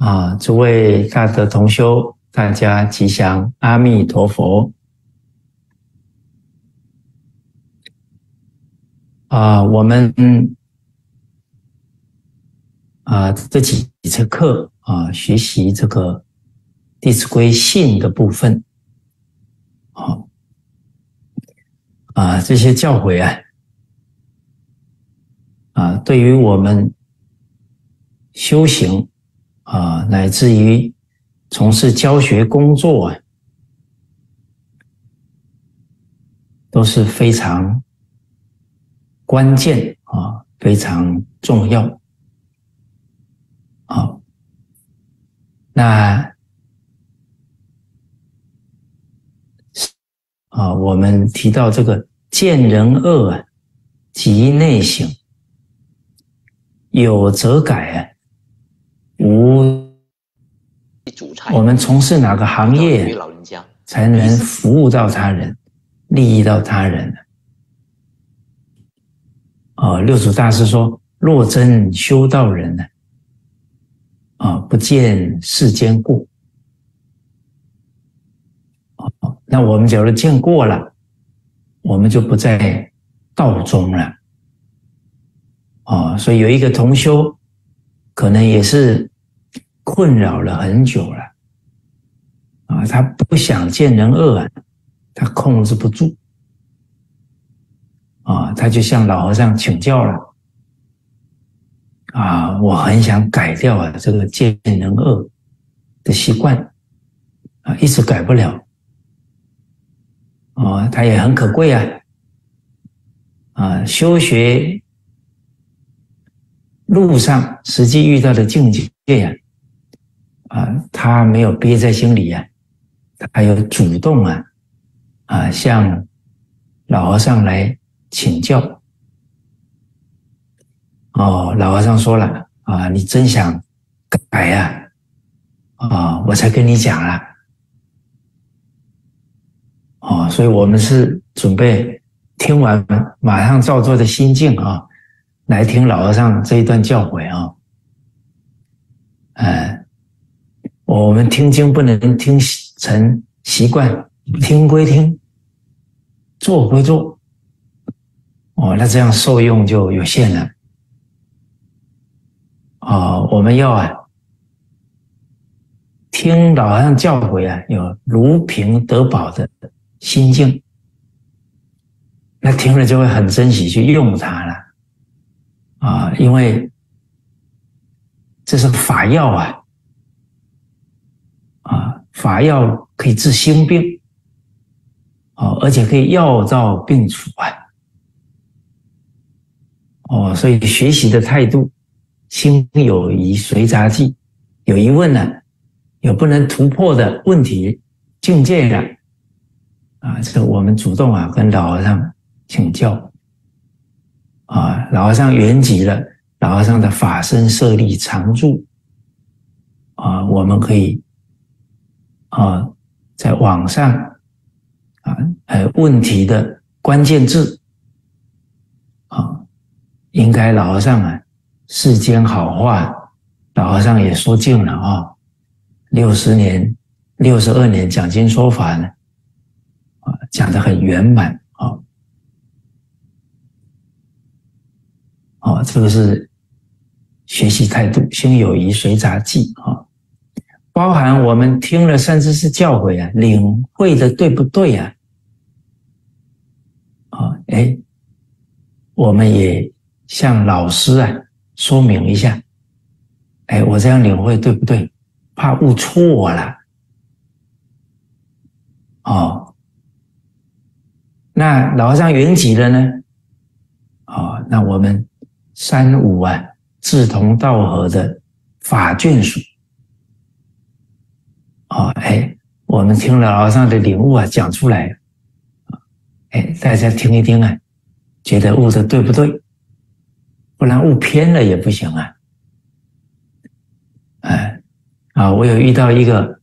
啊，诸位大德同修，大家吉祥，阿弥陀佛。啊，我们啊这几节课啊，学习这个《弟子规》信的部分。好，啊，这些教诲啊，啊，对于我们修行。啊，乃至于从事教学工作啊，都是非常关键啊，非常重要。好，那啊，我们提到这个见人恶啊，即内省，有则改啊。无，我们从事哪个行业，才能服务到他人，利益到他人呢？哦，六祖大师说：“若真修道人呢，啊，不见世间过。那我们假如见过了，我们就不在道中了。哦，所以有一个同修，可能也是。”困扰了很久了，啊，他不想见人恶啊，他控制不住，啊，他就向老和尚请教了，啊，我很想改掉啊这个见人恶的习惯，啊，一直改不了，啊，他也很可贵啊，啊，修学路上实际遇到的境界呀。啊，他没有憋在心里呀，他有主动啊，啊，向老和尚来请教。哦，老和尚说了啊，你真想改呀？啊，我才跟你讲了。哦，所以我们是准备听完马上照做的心境啊，来听老和尚这一段教诲啊，哎。我们听经不能听成习惯，听归听，做归做，哦，那这样受用就有限了。啊，我们要啊，听老和尚教诲啊，有如平得宝的心境，那听了就会很珍惜去用它了。啊，因为这是法药啊。啊法药可以治心病，哦，而且可以药到病除啊，哦，所以学习的态度，心有疑随杂记，有疑问呢，有不能突破的问题境界的，啊，这个我们主动啊跟老和尚请教，啊，老和尚圆寂了，老和尚的法身舍利常住，啊，我们可以。啊，在网上啊，呃，问题的关键字啊，应该老和尚啊，世间好话，老和尚也说尽了啊，六十年、六十二年讲经说法呢，啊，讲的很圆满哦，这个是学习态度，心有疑随杂记啊。包含我们听了，甚至是教诲啊，领会的对不对啊？啊，哎，我们也向老师啊说明一下，哎，我这样领会对不对？怕误错了。哦，那老和尚圆寂了呢？哦，那我们三五啊志同道合的法眷属。哦，哎，我们听了老和尚的领悟啊，讲出来，哎，大家听一听啊，觉得悟的对不对？不然悟偏了也不行啊。哎，啊，我有遇到一个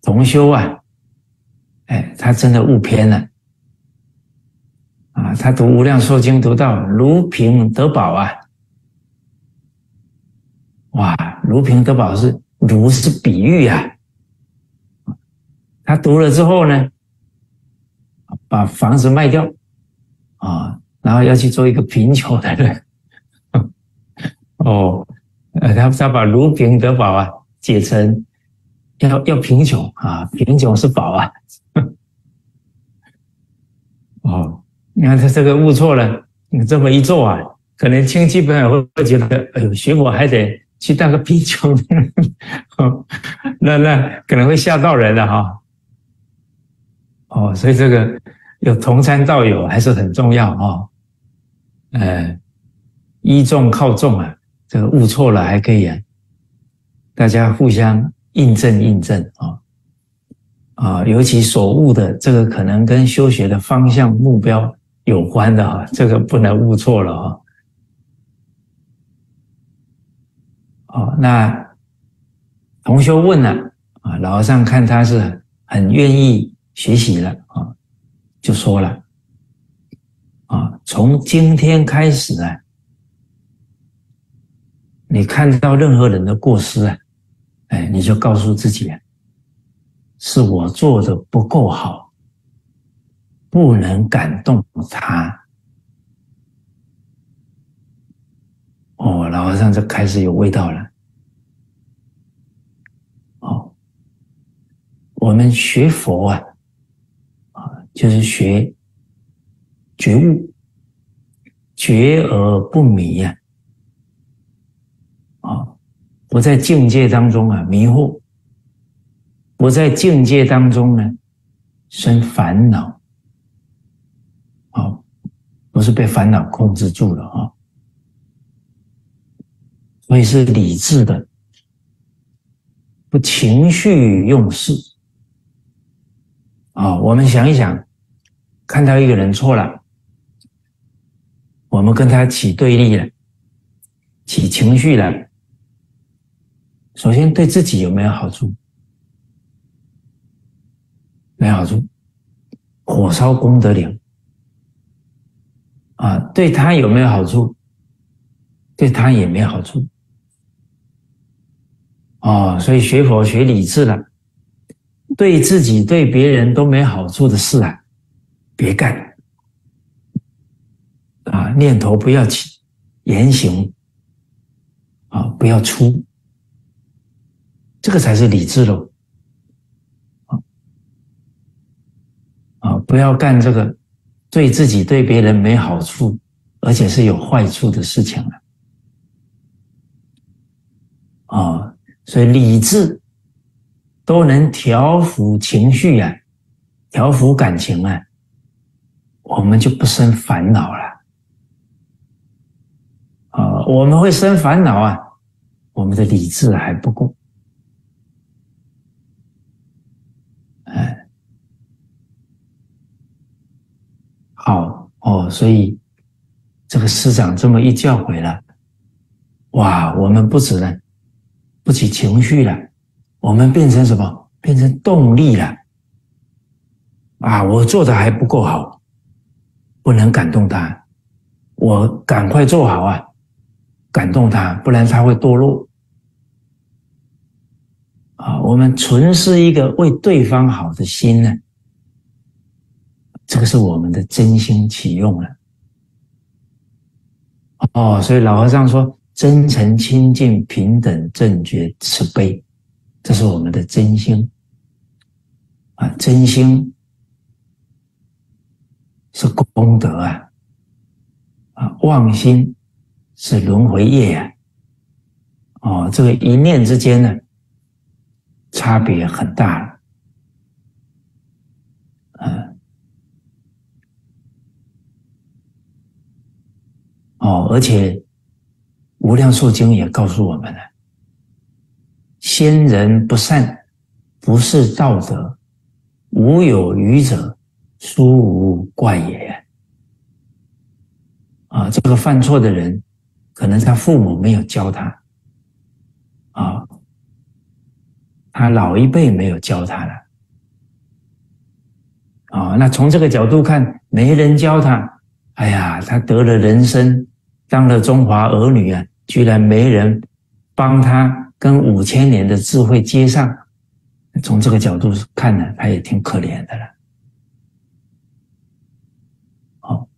同修啊，哎，他真的悟偏了，啊，他读《无量寿经》读到如平得宝啊，哇，如平得宝是如是比喻啊。他读了之后呢，把房子卖掉啊，然后要去做一个贫穷的人。哦，呃，他他把如贫得宝啊，解成要要贫穷啊，贫穷是宝啊。哦，你看他这个悟错了，你这么一做啊，可能亲戚朋友会觉得，哎呦，学我还得去当个贫穷的人，那那可能会吓到人了哈。哦，所以这个有同参道友还是很重要啊。呃，依众靠众啊，这个悟错了还可以啊，大家互相印证印证啊。啊，尤其所悟的这个可能跟修学的方向目标有关的啊，这个不能悟错了啊。哦那同修问了啊，老和尚看他是很愿意学习了啊，就说了啊，从今天开始啊，你看到任何人的过失啊，哎，你就告诉自己啊。是我做的不够好，不能感动他。哦，老和尚就开始有味道了。哦，我们学佛啊，啊，就是学觉悟，觉而不迷呀，啊，不在境界当中啊迷惑。不在境界当中呢，生烦恼，啊，不是被烦恼控制住了啊，所以是理智的，不情绪用事，啊，我们想一想，看到一个人错了，我们跟他起对立了，起情绪了，首先对自己有没有好处？没好处，火烧功德林啊，对他有没有好处？对他也没好处哦，所以学佛学理智了，对自己对别人都没好处的事啊，别干啊，念头不要起，言行啊不要出，这个才是理智喽。啊，不要干这个对自己对别人没好处，而且是有坏处的事情了。啊，所以理智都能调伏情绪啊，调伏感情啊，我们就不生烦恼了。啊，我们会生烦恼啊，我们的理智还不够。好哦，所以这个师长这么一教诲了，哇，我们不止呢，不起情绪了，我们变成什么？变成动力了。啊，我做的还不够好，不能感动他，我赶快做好啊，感动他，不然他会堕落。啊，我们存是一个为对方好的心呢。这个是我们的真心启用了，哦，所以老和尚说：真诚、清净、平等、正觉、慈悲，这是我们的真心啊！真心是功德啊！啊，妄心是轮回业啊！哦，这个一念之间呢，差别很大。哦，而且《无量寿经》也告诉我们了：先人不善，不是道德，无有余者，殊无怪也。啊，这个犯错的人，可能他父母没有教他，啊，他老一辈没有教他了，啊，那从这个角度看，没人教他，哎呀，他得了人生。当了中华儿女啊，居然没人帮他跟五千年的智慧接上，从这个角度看呢，他也挺可怜的了。哦，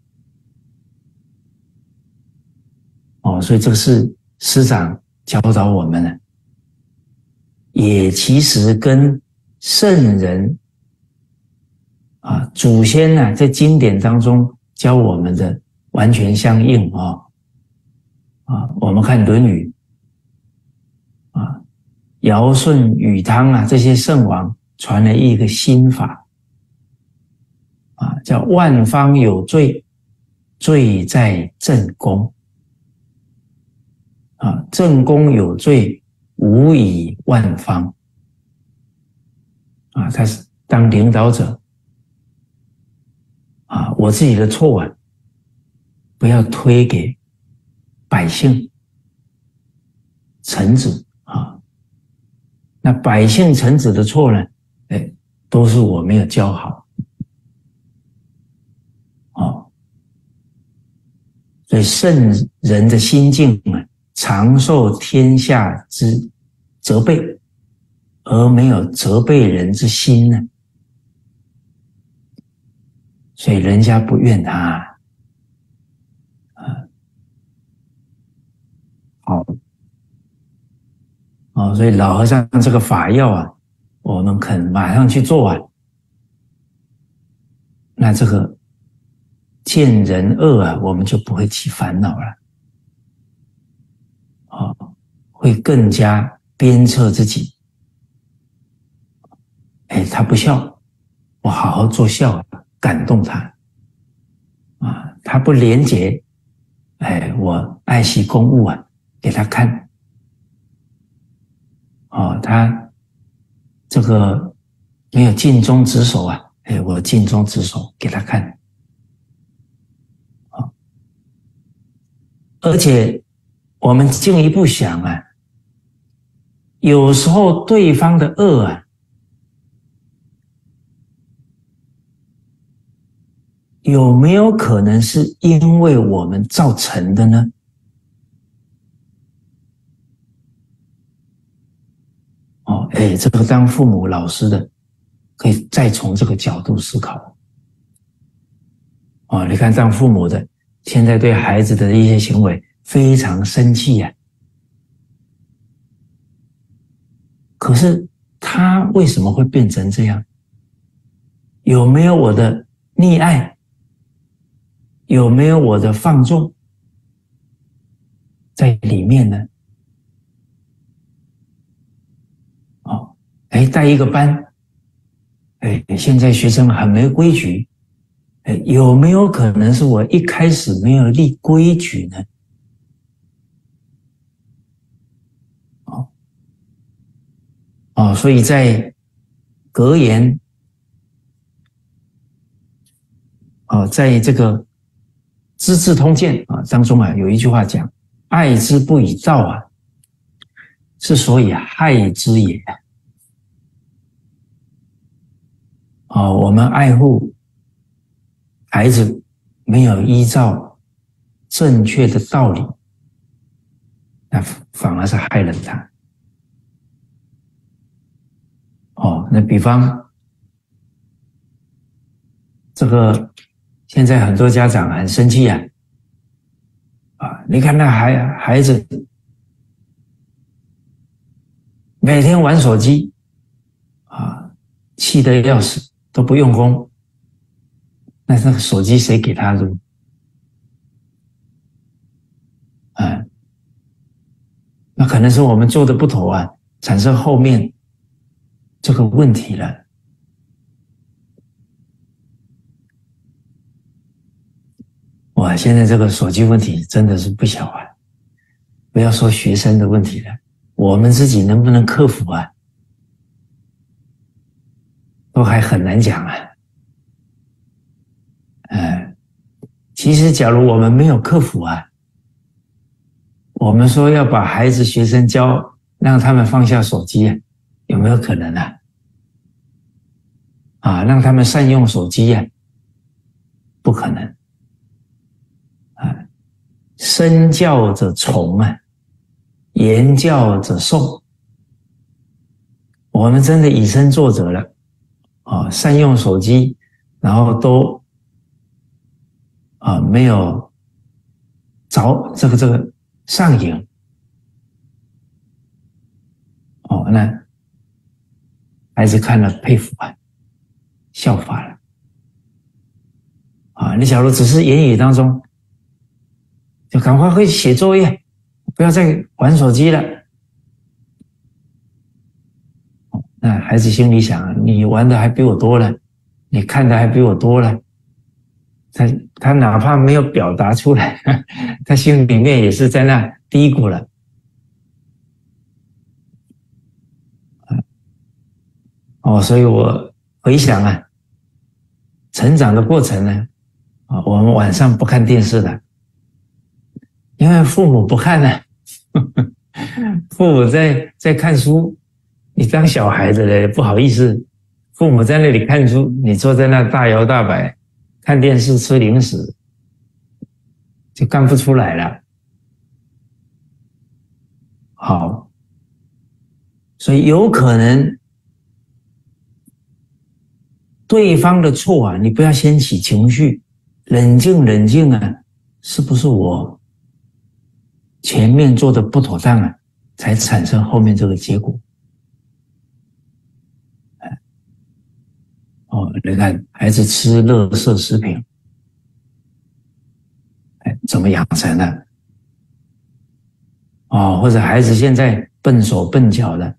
哦，所以这个是师长教导我们的，也其实跟圣人啊祖先呢在经典当中教我们的完全相应啊啊，我们看《论语》。尧舜禹汤啊，这些圣王传了一个心法啊，叫万方有罪，罪在正宫啊，正宫有罪，无以万方啊。他是当领导者啊，我自己的错啊，不要推给百姓臣子。那百姓臣子的错呢？哎，都是我没有教好，哦。所以圣人的心境啊，常受天下之责备，而没有责备人之心呢。所以人家不怨他，啊，好。哦，所以老和尚这个法要啊，我们肯马上去做啊，那这个见人恶啊，我们就不会起烦恼了，啊，会更加鞭策自己。哎，他不孝，我好好做孝，感动他。啊，他不廉洁，哎，我爱惜公务啊，给他看。哦，他这个没有尽忠职守啊！哎，我尽忠职守给他看。啊，而且我们进一步想啊，有时候对方的恶啊，有没有可能是因为我们造成的呢？哦，哎，这个当父母、老师的，可以再从这个角度思考。哦，你看当父母的，现在对孩子的一些行为非常生气呀，可是他为什么会变成这样？有没有我的溺爱？有没有我的放纵在里面呢？哎，带一个班，哎，现在学生很没规矩，哎，有没有可能是我一开始没有立规矩呢？哦，哦，所以在格言，哦，在这个《资治通鉴》啊当中啊，有一句话讲：“爱之不以道啊，是所以害之也。”啊，我们爱护孩子，没有依照正确的道理，那反而是害了他。哦，那比方这个，现在很多家长很生气啊，啊，你看那孩孩子每天玩手机，啊，气得要死。都不用功，那那个手机谁给他用？啊，那可能是我们做的不妥啊，产生后面这个问题了。哇，现在这个手机问题真的是不小啊！不要说学生的问题了，我们自己能不能克服啊？都还很难讲啊，嗯，其实假如我们没有克服啊，我们说要把孩子、学生教，让他们放下手机，有没有可能呢？啊，让他们善用手机呀？不可能啊！身教者从啊，言教者受我们真的以身作则了，啊，善用手机，然后都啊没有着这个这个上瘾，哦，那孩子看了佩服啊，效法了，啊，你假如只是言语当中，就赶快会写作业，不要再玩手机了。那孩子心里想：你玩的还比我多了，你看的还比我多了。他他哪怕没有表达出来，他心里面也是在那嘀咕了。哦，所以我回想啊，成长的过程呢，啊，我们晚上不看电视的，因为父母不看呢，父母在在看书。你当小孩子嘞，不好意思，父母在那里看书，你坐在那大摇大摆看电视吃零食，就干不出来了。好，所以有可能对方的错啊，你不要掀起情绪，冷静冷静啊，是不是我前面做的不妥当啊，才产生后面这个结果？哦，你看孩子吃垃圾食品，哎，怎么养成的？哦，或者孩子现在笨手笨脚的，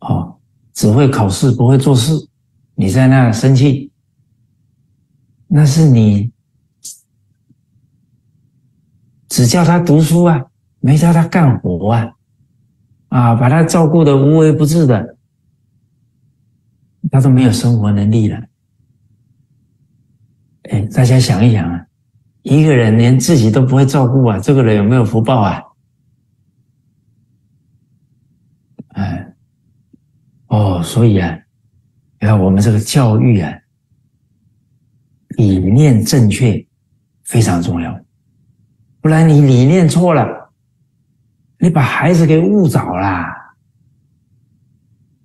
哦，只会考试不会做事，你在那生气，那是你只叫他读书啊，没叫他干活啊，啊，把他照顾的无微不至的。他都没有生活能力了，哎，大家想一想啊，一个人连自己都不会照顾啊，这个人有没有福报啊？哎，哦，所以啊，你看我们这个教育啊，理念正确非常重要，不然你理念错了，你把孩子给误导啦。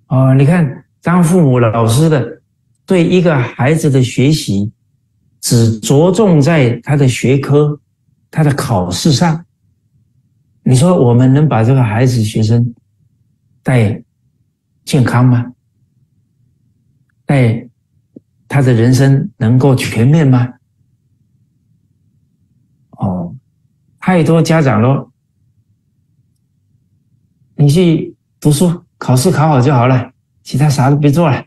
哦，你看。当父母、老师的对一个孩子的学习只着重在他的学科、他的考试上，你说我们能把这个孩子、学生带健康吗？带他的人生能够全面吗？哦，太多家长咯，你去读书、考试考好就好了。其他啥都别做了，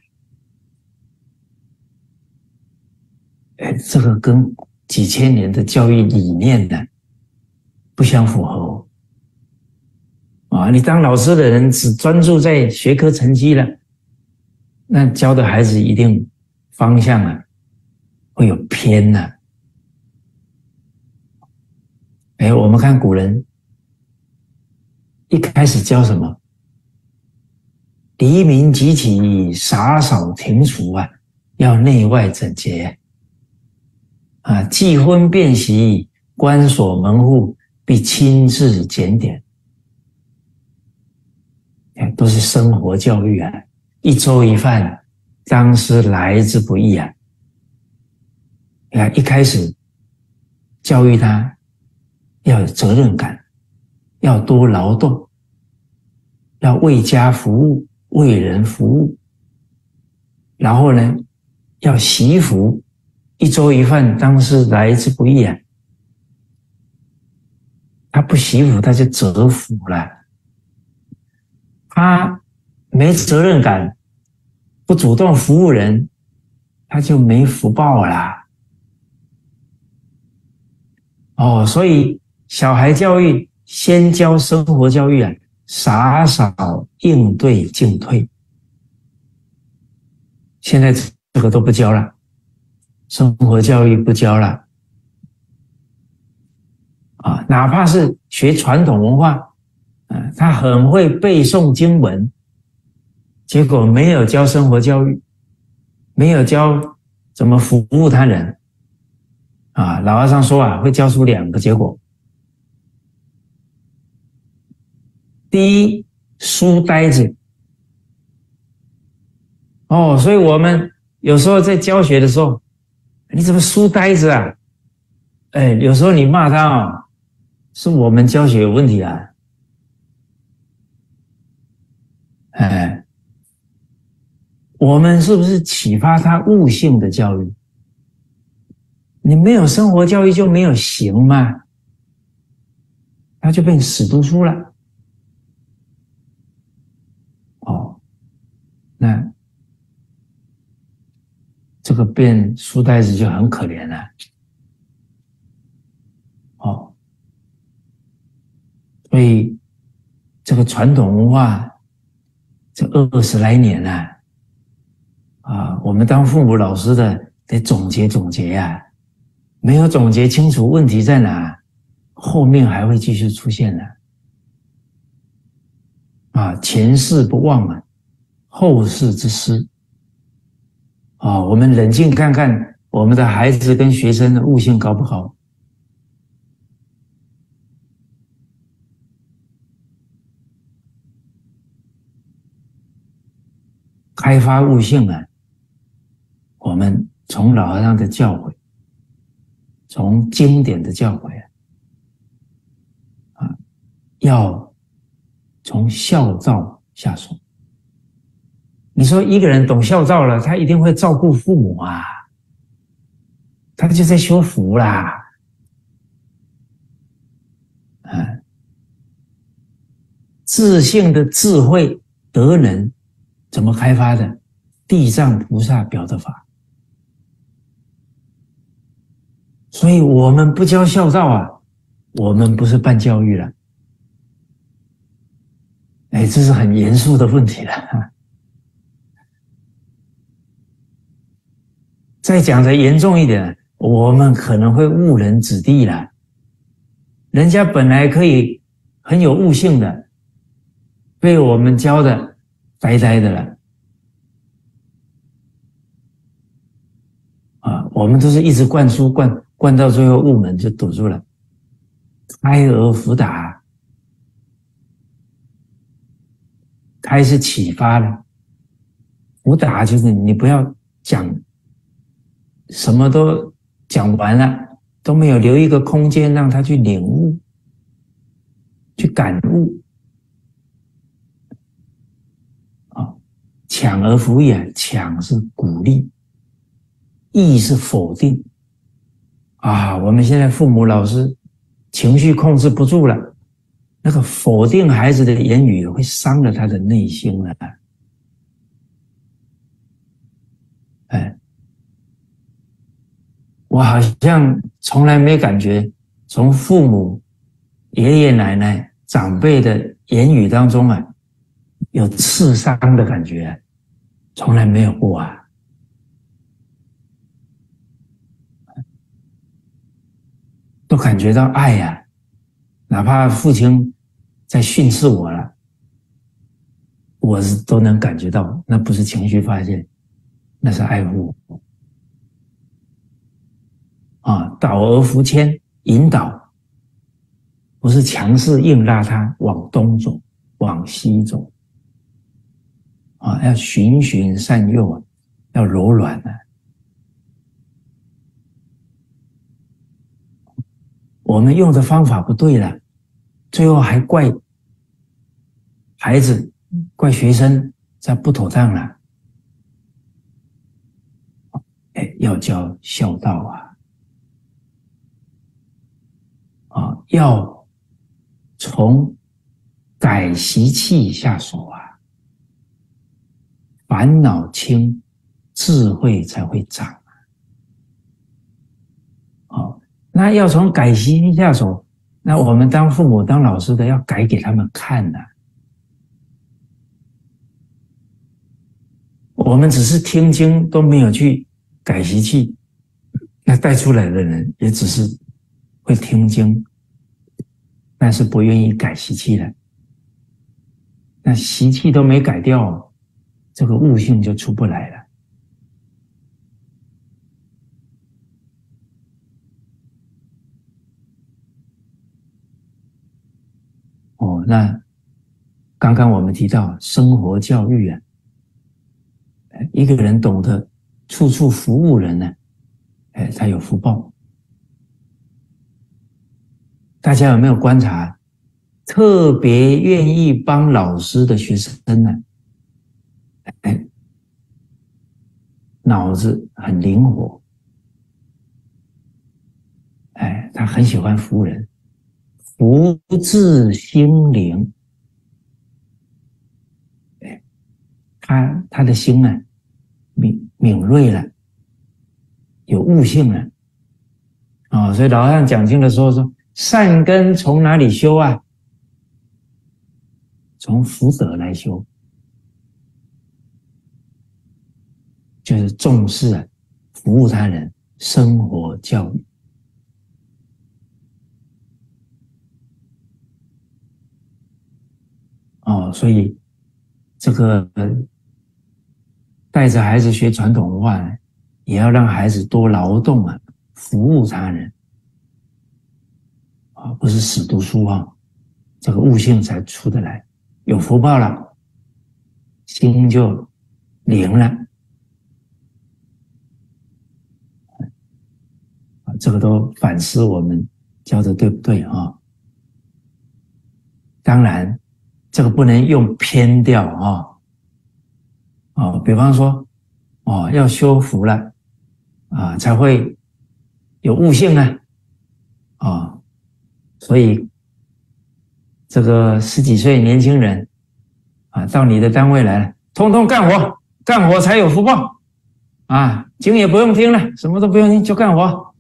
哎，这个跟几千年的教育理念呢不相符合啊！你当老师的人只专注在学科成绩了，那教的孩子一定方向啊会有偏呢。哎，我们看古人一开始教什么？黎明即起，洒扫庭除啊，要内外整洁啊。既婚便席，关锁门户，必亲自检点。都是生活教育啊。一粥一饭，当是来之不易啊。你看，一开始教育他要有责任感，要多劳动，要为家服务。为人服务，然后呢，要惜福，一粥一饭当是来之不易啊。他不惜福，他就折福了。他没责任感，不主动服务人，他就没福报啦。哦，所以小孩教育先教生活教育啊。洒扫应对进退，现在这个都不教了，生活教育不教了，啊，哪怕是学传统文化，啊，他很会背诵经文，结果没有教生活教育，没有教怎么服务他人，啊，老和尚说啊，会教出两个结果。第一，书呆子。哦，所以我们有时候在教学的时候，你怎么书呆子啊？哎，有时候你骂他啊，是我们教学有问题啊。哎，我们是不是启发他悟性的教育？你没有生活教育就没有行吗？他就变死读书了。哦，那这个变书呆子就很可怜了。哦，所以这个传统文化。这二十来年了，啊，我们当父母老师的得总结总结呀，没有总结清楚问题在哪，后面还会继续出现的，啊，前事不忘啊，后世之师，啊，我们冷静看看我们的孩子跟学生的悟性高不高？开发悟性啊，我们从老和尚的教诲，从经典的教诲啊，要从孝道下手。你说一个人懂孝道了，他一定会照顾父母啊，他就在修福啦，啊，自信的智慧德能。怎么开发的？地藏菩萨表的法，所以我们不教孝道啊，我们不是办教育了。哎，这是很严肃的问题了。再讲的严重一点，我们可能会误人子弟了。人家本来可以很有悟性的，被我们教的。呆呆的了，啊，我们都是一直灌输，灌灌到最后雾门就堵住了，开而福达，开始启发了，福达就是你不要讲，什么都讲完了，都没有留一个空间让他去领悟，去感悟。啊抢而敷衍，抢是鼓励，益是否定。啊，我们现在父母老师情绪控制不住了，那个否定孩子的言语会伤了他的内心了。我好像从来没感觉从父母、爷爷奶奶、长辈的言语当中啊。有刺伤的感觉，从来没有过啊！都感觉到爱呀，哪怕父亲在训斥我了，我是都能感觉到，那不是情绪发泄，那是爱护啊！导而扶牵，引导，不是强势硬拉他往东走，往西走。啊，要循循善诱啊，要柔软的。我们用的方法不对了，最后还怪孩子、怪学生这不妥当了。哎，要教孝道啊！啊，要从改习气下手啊！烦恼轻，智慧才会长。好，那要从改习气下手。那我们当父母、当老师的，要改给他们看呐。我们只是听经，都没有去改习气，那带出来的人也只是会听经，但是不愿意改习气的。那习气都没改掉。这个悟性就出不来了。哦，那刚刚我们提到生活教育啊，一个人懂得处处服务人呢，哎，他有福报。大家有没有观察，特别愿意帮老师的学生呢？哎，脑子很灵活，哎，他很喜欢服人，福至心灵。他他的心呢，敏敏锐了，有悟性了，啊，所以老和尚讲经的时候说，善根从哪里修啊？从福德来修，就是重视啊，服务他人，生活教育，哦，所以这个。带着孩子学传统文化，也要让孩子多劳动啊，服务他人啊，不是死读书啊，这个悟性才出得来，有福报了，心就灵了，这个都反思我们教的对不对啊？当然，这个不能用偏调啊。哦，比方说，哦，要修福了，啊，才会有悟性呢，啊，所以这个十几岁年轻人，啊，到你的单位来了，通通干活，干活才有福报，啊，经也不用听了，什么都不用听，就干活，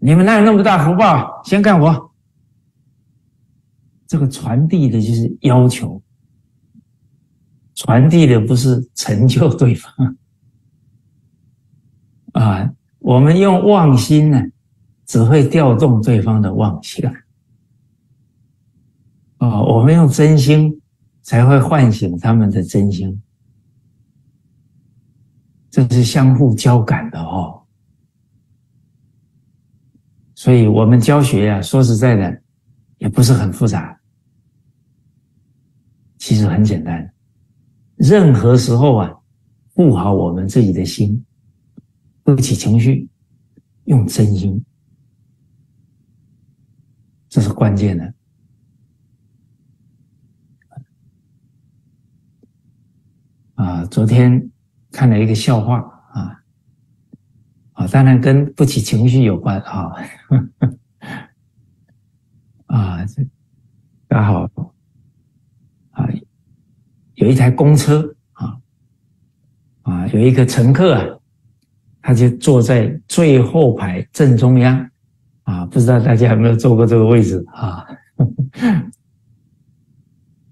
你们哪有那么大福报？先干活，这个传递的就是要求。传递的不是成就对方啊，我们用妄心呢，只会调动对方的妄心啊，我们用真心才会唤醒他们的真心，这是相互交感的哦。所以我们教学呀，说实在的，也不是很复杂，其实很简单。任何时候啊，护好我们自己的心，不起情绪，用真心，这是关键的。啊，昨天看了一个笑话啊，啊，当然跟不起情绪有关啊，啊，这刚好啊。有一台公车啊啊，有一个乘客啊，他就坐在最后排正中央啊，不知道大家有没有坐过这个位置啊？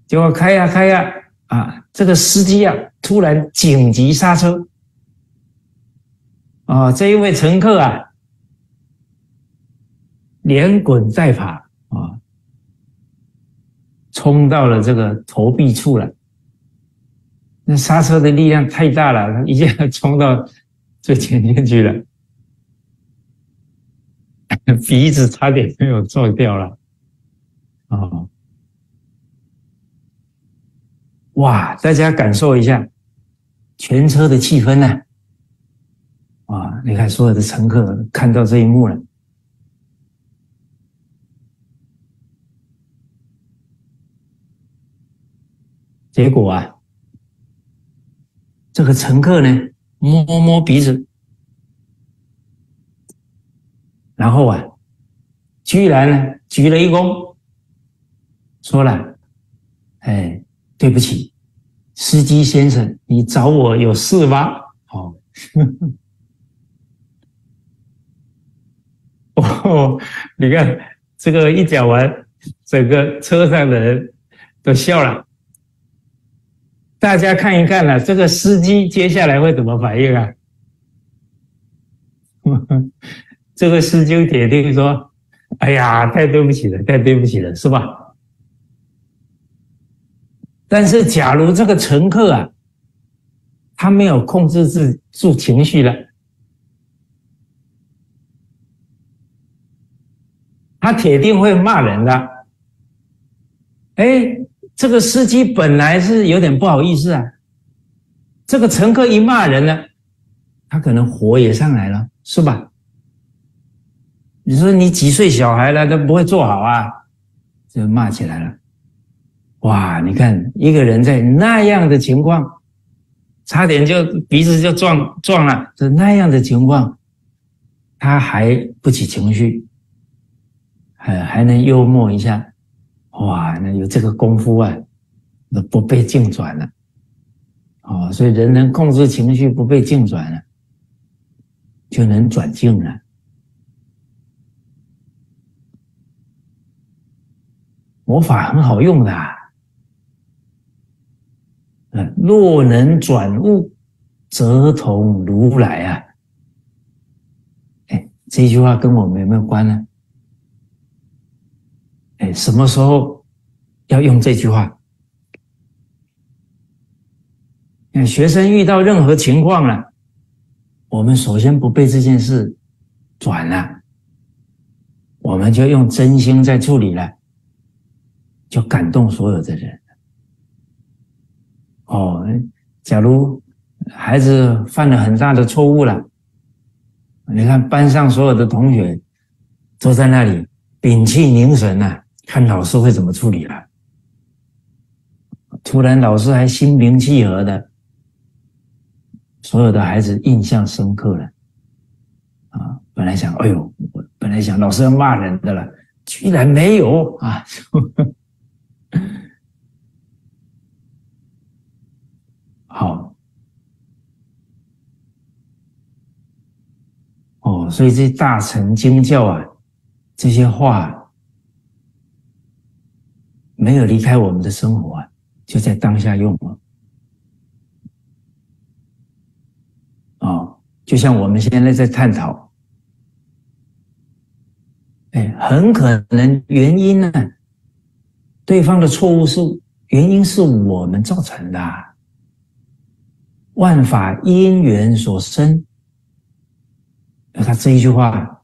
结果开呀开呀啊，这个司机啊突然紧急刹车啊，这一位乘客啊连滚带爬啊，冲到了这个投币处了。那刹车的力量太大了，一下冲到最前面去了，鼻子差点没有撞掉了。啊，哇！大家感受一下全车的气氛呢？啊，你看所有的乘客看到这一幕了，结果啊。这个乘客呢，摸摸鼻子，然后啊，居然呢鞠了一躬，说了：“哎，对不起，司机先生，你找我有事吗？”哦，哦，你看这个一讲完，整个车上的人都笑了。大家看一看呢，这个司机接下来会怎么反应啊？这个司机铁定说：“哎呀，太对不起了，太对不起了，是吧？”但是，假如这个乘客啊，他没有控制住住情绪了，他铁定会骂人的。哎。这个司机本来是有点不好意思啊，这个乘客一骂人呢，他可能火也上来了，是吧？你说你几岁小孩了都不会坐好啊，就骂起来了。哇，你看一个人在那样的情况，差点就鼻子就撞撞了，是那样的情况，他还不起情绪，还还能幽默一下，哇，那有这个功夫啊，那不被境转了，哦，所以人能控制情绪不被境转了，就能转境了。魔法很好用的。嗯，若能转物，则同如来啊！哎，这句话跟我们有没有关呢？哎，什么时候要用这句话？那学生遇到任何情况了，我们首先不被这件事转了，我们就用真心在处理了，就感动所有的人。哦，假如孩子犯了很大的错误了，你看班上所有的同学都在那里屏气凝神呐，看老师会怎么处理了。突然老师还心平气和的，所有的孩子印象深刻了。啊，本来想，哎呦，本来想老师要骂人的了，居然没有啊。好，哦，所以这大乘经教啊，这些话没有离开我们的生活啊，就在当下用了。哦，就像我们现在在探讨，哎，很可能原因呢，对方的错误是原因是我们造成的。万法因缘所生，他这一句话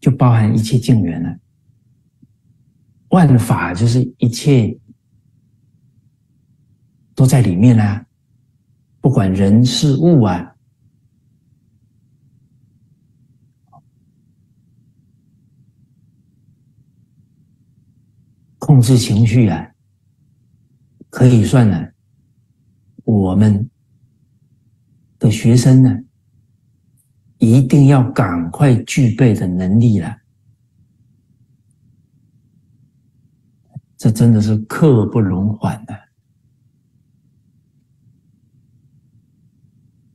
就包含一切境缘了。万法就是一切都在里面啊，不管人事物啊，控制情绪啊，可以算呢。我们的学生呢，一定要赶快具备的能力了。这真的是刻不容缓的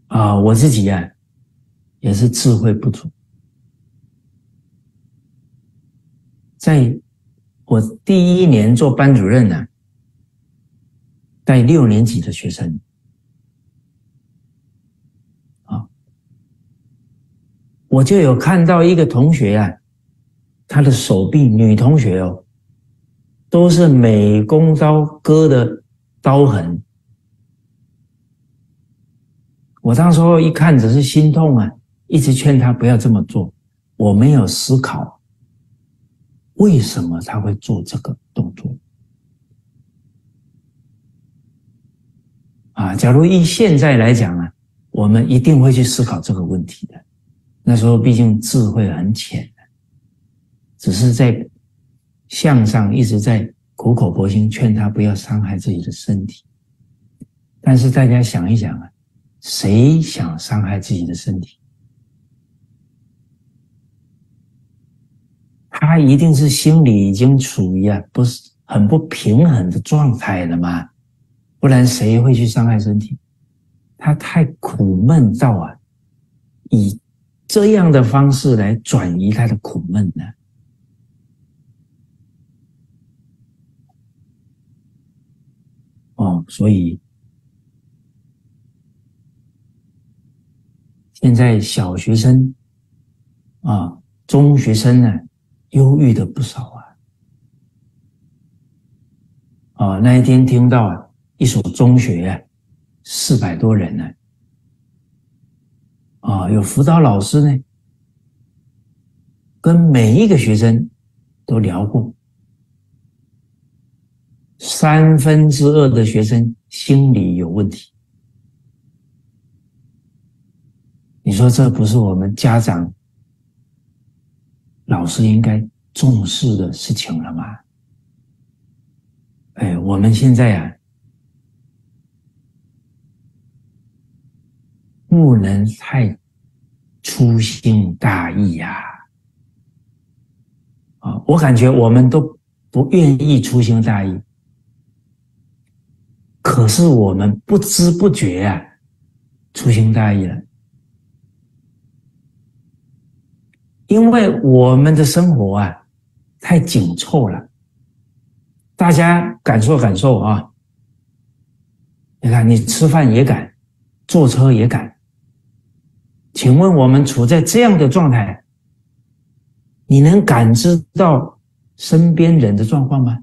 啊！我自己呀，也是智慧不足，在我第一年做班主任呢，带六年级的学生。我就有看到一个同学啊，他的手臂，女同学哦，都是美工刀割的刀痕。我当时候一看，只是心痛啊，一直劝他不要这么做。我没有思考为什么他会做这个动作啊。假如以现在来讲啊，我们一定会去思考这个问题的。那时候毕竟智慧很浅只是在向上一直在苦口婆心劝他不要伤害自己的身体。但是大家想一想啊，谁想伤害自己的身体？他一定是心里已经处于啊不是很不平衡的状态了嘛，不然谁会去伤害身体？他太苦闷到啊，以。这样的方式来转移他的苦闷呢？哦，所以现在小学生啊、中学生呢，忧郁的不少啊。啊，那一天听到一所中学四百多人呢。啊有辅导老师呢，跟每一个学生都聊过，三分之二的学生心理有问题。你说这不是我们家长、老师应该重视的事情了吗？哎，我们现在啊，不能太粗心大意呀！啊，我感觉我们都不愿意粗心大意，可是我们不知不觉啊，粗心大意了。因为我们的生活啊太紧凑了，大家感受感受啊！你看，你吃饭也赶，坐车也赶。请问我们处在这样的状态，你能感知到身边人的状况吗？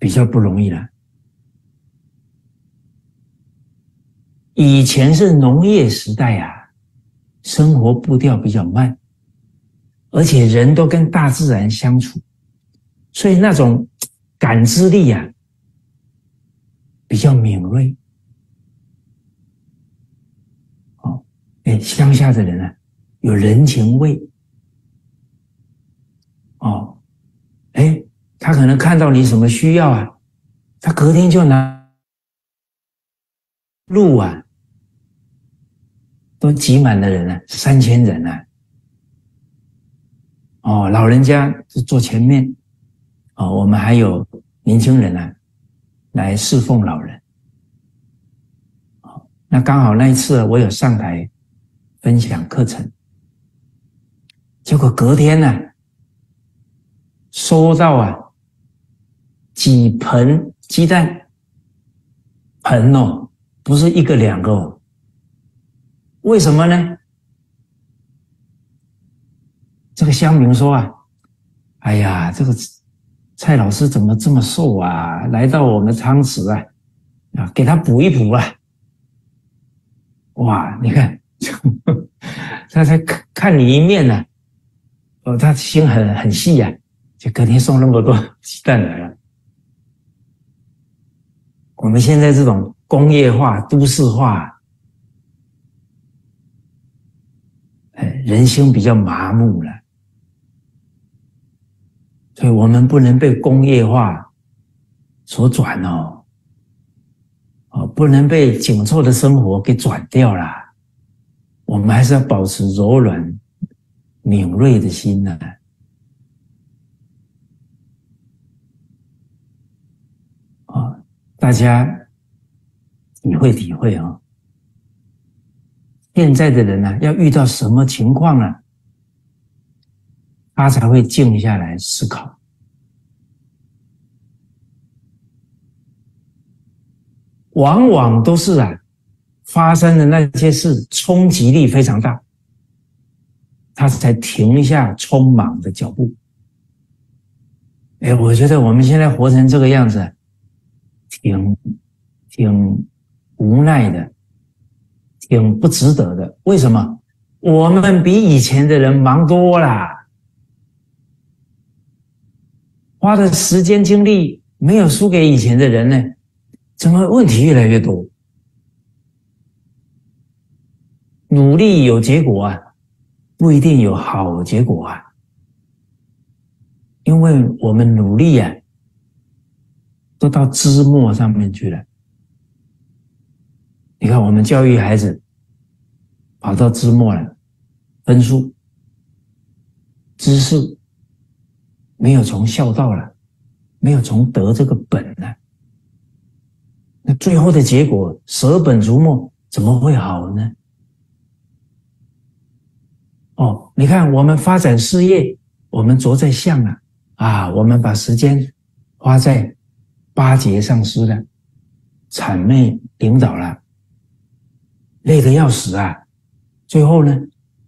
比较不容易了。以前是农业时代啊，生活步调比较慢，而且人都跟大自然相处，所以那种感知力啊比较敏锐。哎，乡下的人啊，有人情味。哦，哎，他可能看到你什么需要啊，他隔天就拿路啊。都挤满了人了，三千人了。哦，老人家是坐前面，哦，我们还有年轻人呢，来侍奉老人。那刚好那一次我有上台分享课程，结果隔天呢，收到啊几盆鸡蛋，盆哦，不是一个两个哦。为什么呢？这个乡民说啊，哎呀，这个蔡老师怎么这么瘦啊？来到我们仓池啊，啊，给他补一补啊！哇，你看，他才看看你一面呢，哦，他心很很细呀，就隔天送那么多鸡蛋来了。我们现在这种工业化、都市化。哎人心比较麻木了，所以我们不能被工业化所转哦，哦，不能被紧凑的生活给转掉了。我们还是要保持柔软、敏锐的心呢。啊，大家体会体会啊。现在的人呢，要遇到什么情况呢？他才会静下来思考。往往都是啊，发生的那些事冲击力非常大，他才停下匆忙的脚步。哎，我觉得我们现在活成这个样子，挺挺无奈的。挺不值得的，为什么？我们比以前的人忙多了，花的时间精力没有输给以前的人呢，怎么问题越来越多？努力有结果啊，不一定有好结果啊，因为我们努力啊，都到枝末上面去了。你看，我们教育孩子跑到枝末了，分数、知识没有从孝道了，没有从德这个本了，那最后的结果舍本逐末，怎么会好呢？哦，你看，我们发展事业，我们着在相啊，啊，我们把时间花在巴结上司了，谄媚领导了。累得要死啊！最后呢，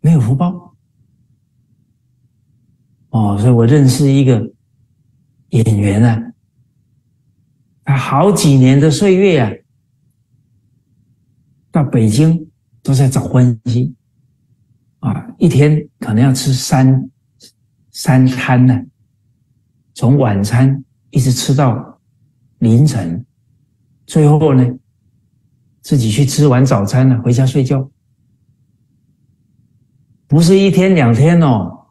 没有福报。哦，所以我认识一个演员啊，他好几年的岁月啊，到北京都在找关系啊，一天可能要吃三三餐呢，从晚餐一直吃到凌晨，最后呢，自己去吃完早餐了，回家睡觉，不是一天两天哦，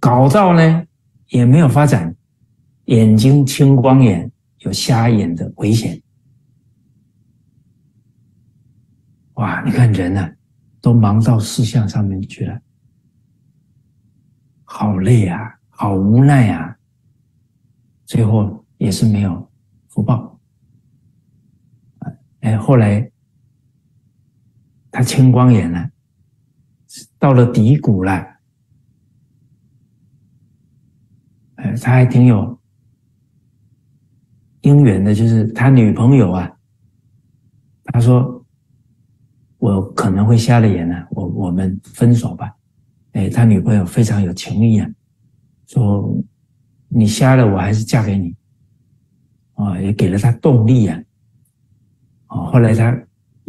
搞到呢也没有发展，眼睛青光眼有瞎眼的危险。哇，你看人呢，都忙到事项上面去了。好累啊，好无奈啊，最后也是没有福报。哎，后来他青光眼了，到了低谷了。哎，他还挺有姻缘的，就是他女朋友啊，他说我可能会瞎了眼了，我我们分手吧。哎，他女朋友非常有情义啊，说你瞎了，我还是嫁给你，啊，也给了他动力啊，啊，后来他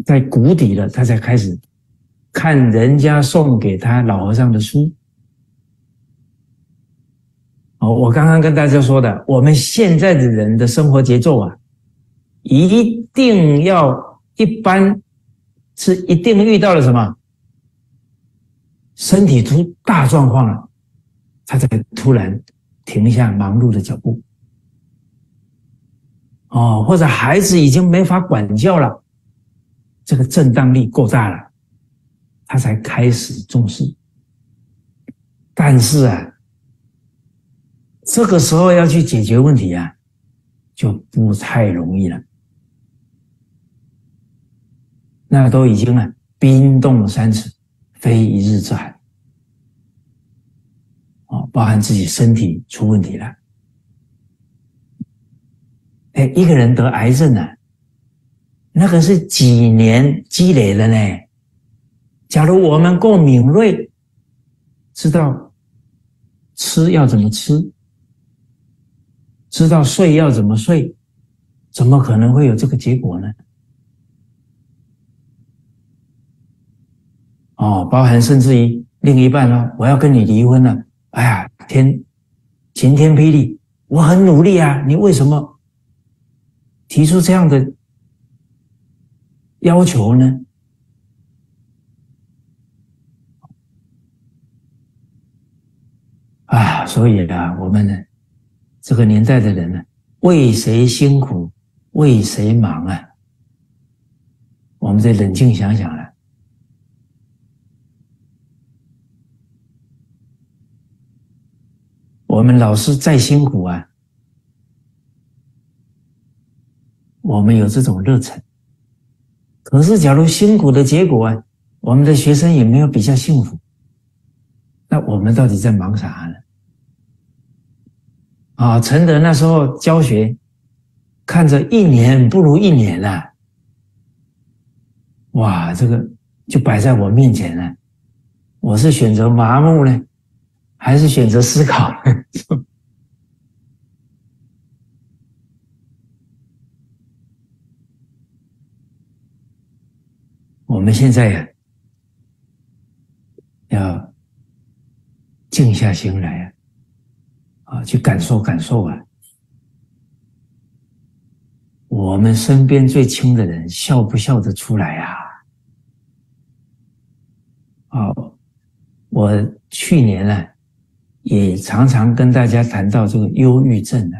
在谷底了，他才开始看人家送给他老和尚的书。哦，我刚刚跟大家说的，我们现在的人的生活节奏啊，一定要一般是一定遇到了什么？身体出大状况了，他才突然停下忙碌的脚步。哦，或者孩子已经没法管教了，这个震荡力够大了，他才开始重视。但是啊，这个时候要去解决问题啊，就不太容易了。那都已经啊，冰冻三尺。非一日之寒，哦，包含自己身体出问题了。哎，一个人得癌症呢，那个是几年积累的呢。假如我们够敏锐，知道吃要怎么吃，知道睡要怎么睡，怎么可能会有这个结果呢？哦，包含甚至于另一半呢，我要跟你离婚了。哎呀，天晴天霹雳，我很努力啊，你为什么提出这样的要求呢？啊，所以啊，我们呢，这个年代的人呢，为谁辛苦，为谁忙啊？我们再冷静想想了。我们老师再辛苦啊，我们有这种热忱。可是，假如辛苦的结果啊，我们的学生也没有比较幸福，那我们到底在忙啥呢？啊，陈德那时候教学，看着一年不如一年啊，哇，这个就摆在我面前了。我是选择麻木呢？还是选择思考。我们现在呀，要静下心来啊，啊，去感受感受啊。我们身边最亲的人笑不笑得出来啊？啊，我去年呢。也常常跟大家谈到这个忧郁症的，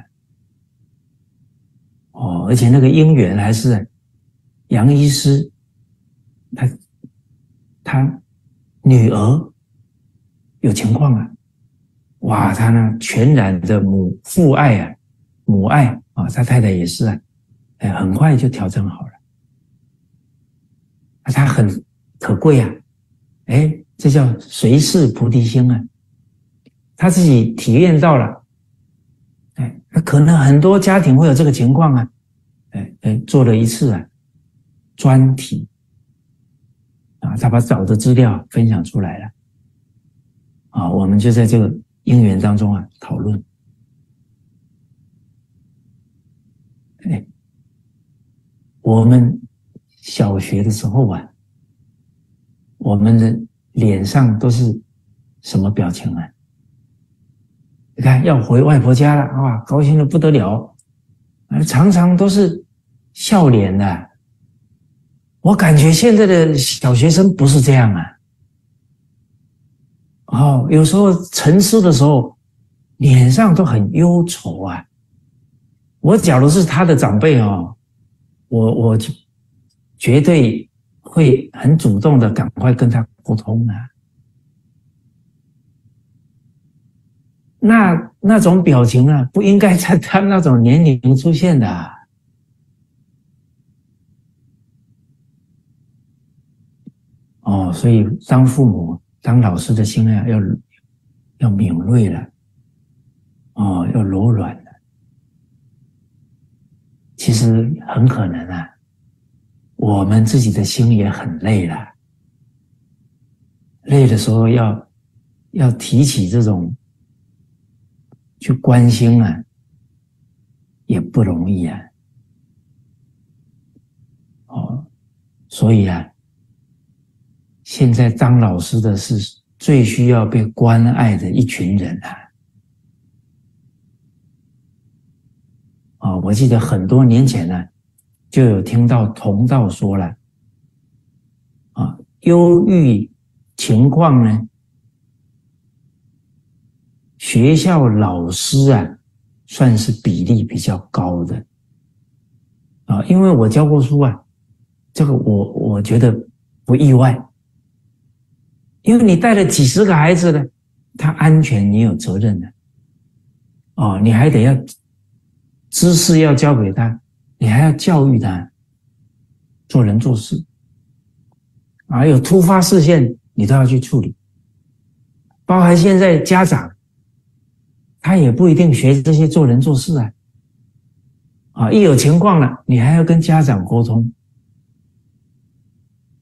哦，而且那个因缘还是杨医师，他他女儿有情况啊，哇，他呢全然的母父爱啊，母爱啊，他太太也是啊，哎，很快就调整好了，他很可贵啊，哎，这叫随事菩提心啊。他自己体验到了，哎，那可能很多家庭会有这个情况啊，哎哎，做了一次啊专题啊，他把找的资料分享出来了，啊，我们就在这个因缘当中啊讨论，哎，我们小学的时候啊，我们的脸上都是。什么表情啊？你看要回外婆家了啊，高兴的不得了，啊，常常都是笑脸的。我感觉现在的小学生不是这样啊。哦，有时候沉思的时候，脸上都很忧愁啊。我假如是他的长辈哦，我我绝对会很主动的赶快跟他沟通啊。那那种表情啊，不应该在他那种年龄出现的。哦，所以当父母。当老师的心啊，要要敏锐了，哦，要柔软了。其实很可能啊，我们自己的心也很累了，累的时候要要提起这种去关心啊，也不容易啊。哦，所以啊。现在当老师的是最需要被关爱的一群人啊！啊，我记得很多年前呢，就有听到同道说了，啊，忧郁情况呢，学校老师啊，算是比例比较高的，啊，因为我教过书啊，这个我我觉得不意外。因为你带了几十个孩子呢，他安全你有责任的，哦，你还得要知识要教给他，你还要教育他做人做事，啊，有突发事件你都要去处理，包含现在家长，他也不一定学这些做人做事啊，啊，一有情况了，你还要跟家长沟通，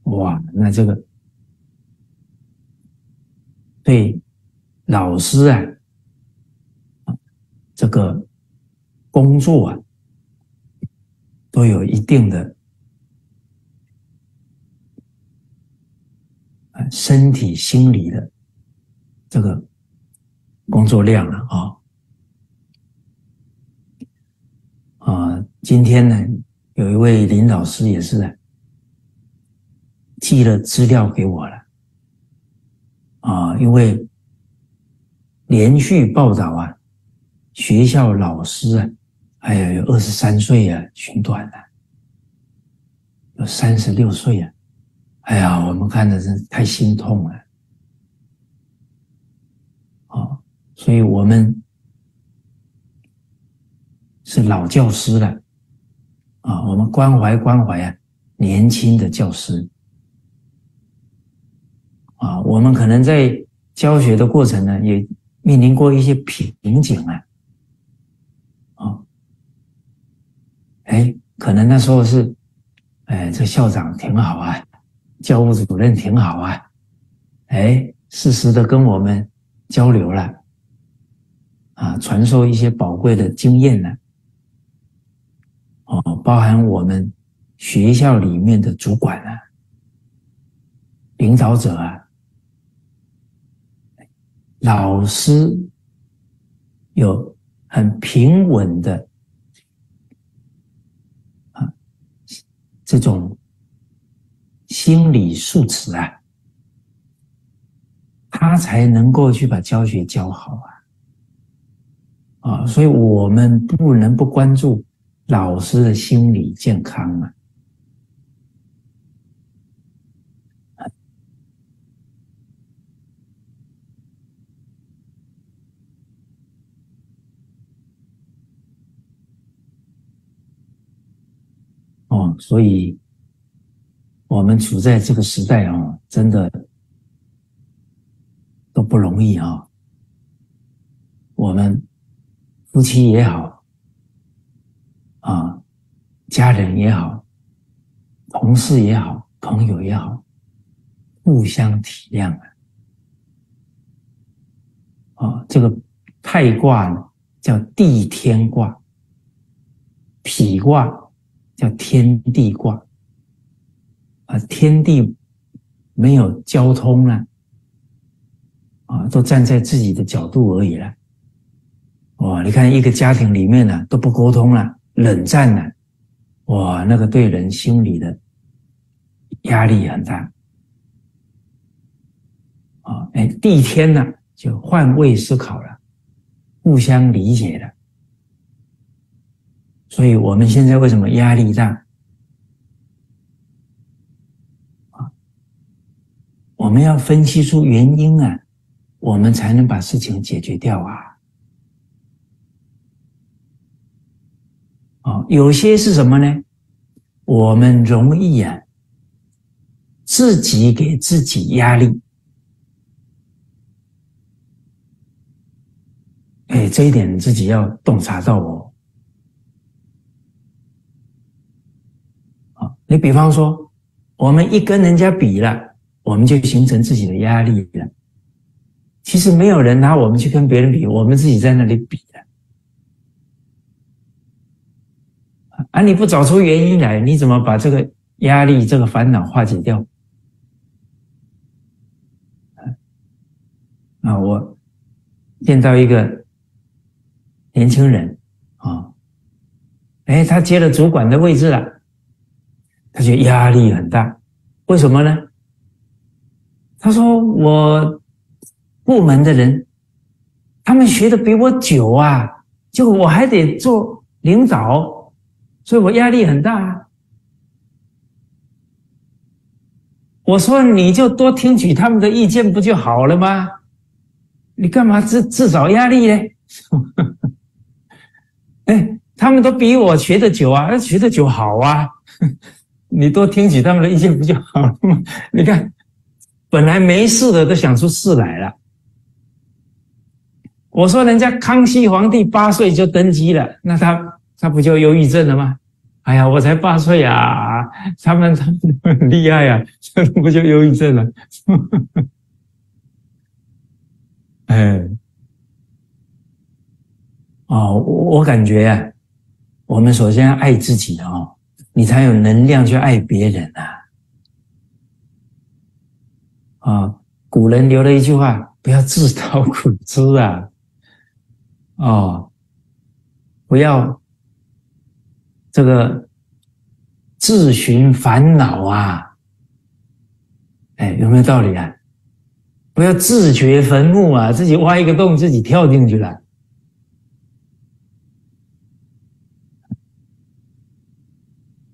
哇，那这个。对老师啊，这个工作啊，都有一定的啊身体、心理的这个工作量了啊。啊，今天呢，有一位林老师也是寄了资料给我了。啊，因为连续报道啊，学校老师啊，哎呀，有二十三岁啊，寻短了，有三十六岁啊，哎呀，我们看的是太心痛了。啊，所以我们是老教师了，啊，我们关怀关怀啊，年轻的教师。啊，我们可能在教学的过程呢，也面临过一些瓶颈啊。啊，哎，可能那时候是，哎，这校长挺好啊，教务主任挺好啊，哎，适时的跟我们交流了，啊，传授一些宝贵的经验呢。哦，包含我们学校里面的主管啊，领导者啊。老师有很平稳的啊这种心理素质啊，他才能够去把教学教好啊啊！所以我们不能不关注老师的心理健康啊。哦，所以，我们处在这个时代啊，真的都不容易啊。我们夫妻也好，啊，家人也好，同事也好，朋友也好，互相体谅啊。啊，这个太卦呢，叫地天卦，脾卦。叫天地卦啊，天地没有交通了啊，都站在自己的角度而已了。哇，你看一个家庭里面呢都不沟通了，冷战了，哇，那个对人心里的压力很大。啊，哎，第一天呢就换位思考了，互相理解了。所以我们现在为什么压力大？啊，我们要分析出原因啊，我们才能把事情解决掉啊。啊，有些是什么呢？我们容易啊，自己给自己压力。哎，这一点自己要洞察到哦。你比方说，我们一跟人家比了，我们就形成自己的压力了。其实没有人拿我们去跟别人比，我们自己在那里比的。啊，你不找出原因来，你怎么把这个压力、这个烦恼化解掉？啊，我见到一个年轻人啊，哎，他接了主管的位置了。他就压力很大，为什么呢？他说：“我部门的人，他们学的比我久啊，就我还得做领导，所以我压力很大啊。”我说：“你就多听取他们的意见不就好了吗？你干嘛自自找压力呢？” 哎，他们都比我学的久啊，学的久好啊。你多听取他们的意见不就好了吗？你看，本来没事的都想出事来了。我说人家康熙皇帝八岁就登基了，那他他不就忧郁症了吗？哎呀，我才八岁啊，他们他们很厉害呀，这不就忧郁症了？哎，哦，我感觉啊，我们首先要爱自己哦。你才有能量去爱别人啊！啊，古人留了一句话：不要自讨苦吃啊！哦，不要这个自寻烦恼啊！哎，有没有道理啊？不要自掘坟墓啊！自己挖一个洞，自己跳进去了。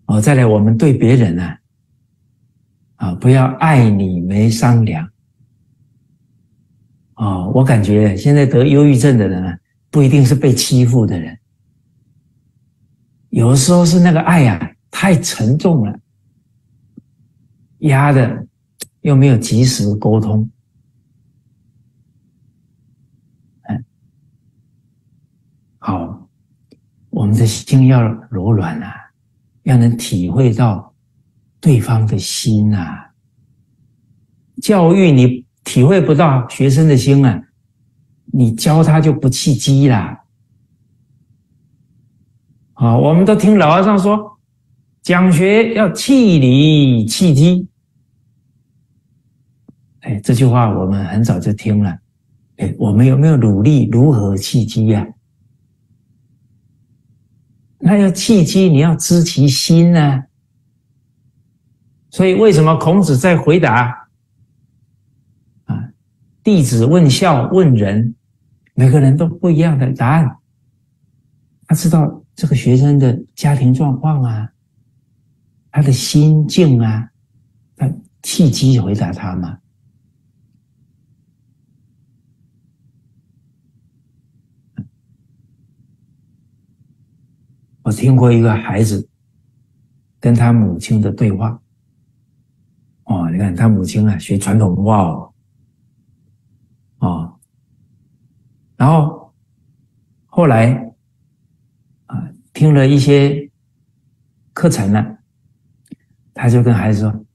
哦，再来，我们对别人呢，啊，不要爱你没商量。哦，我感觉现在得忧郁症的人啊，不一定是被欺负的人，有的时候是那个爱呀太沉重了，压的又没有及时沟通，嗯，好，我们的心要柔软啊。要能体会到对方的心啊，教育你体会不到学生的心啊，你教他就不契机啦。好，我们都听老和尚说，讲学要契理契机。哎，这句话我们很早就听了。哎，我们有没有努力如何契机呀？那要契机，你要知其心呢。所以为什么孔子在回答啊？弟子问孝问仁，每个人都不一样的答案。他知道这个学生的家庭状况啊，他的心境啊，他契机回答他嘛。我听过一个孩子跟他母亲的对话，哦，你看他母亲啊，学传统文化哦，哦，然后后来啊，听了一些课程呢，他就跟孩子说：“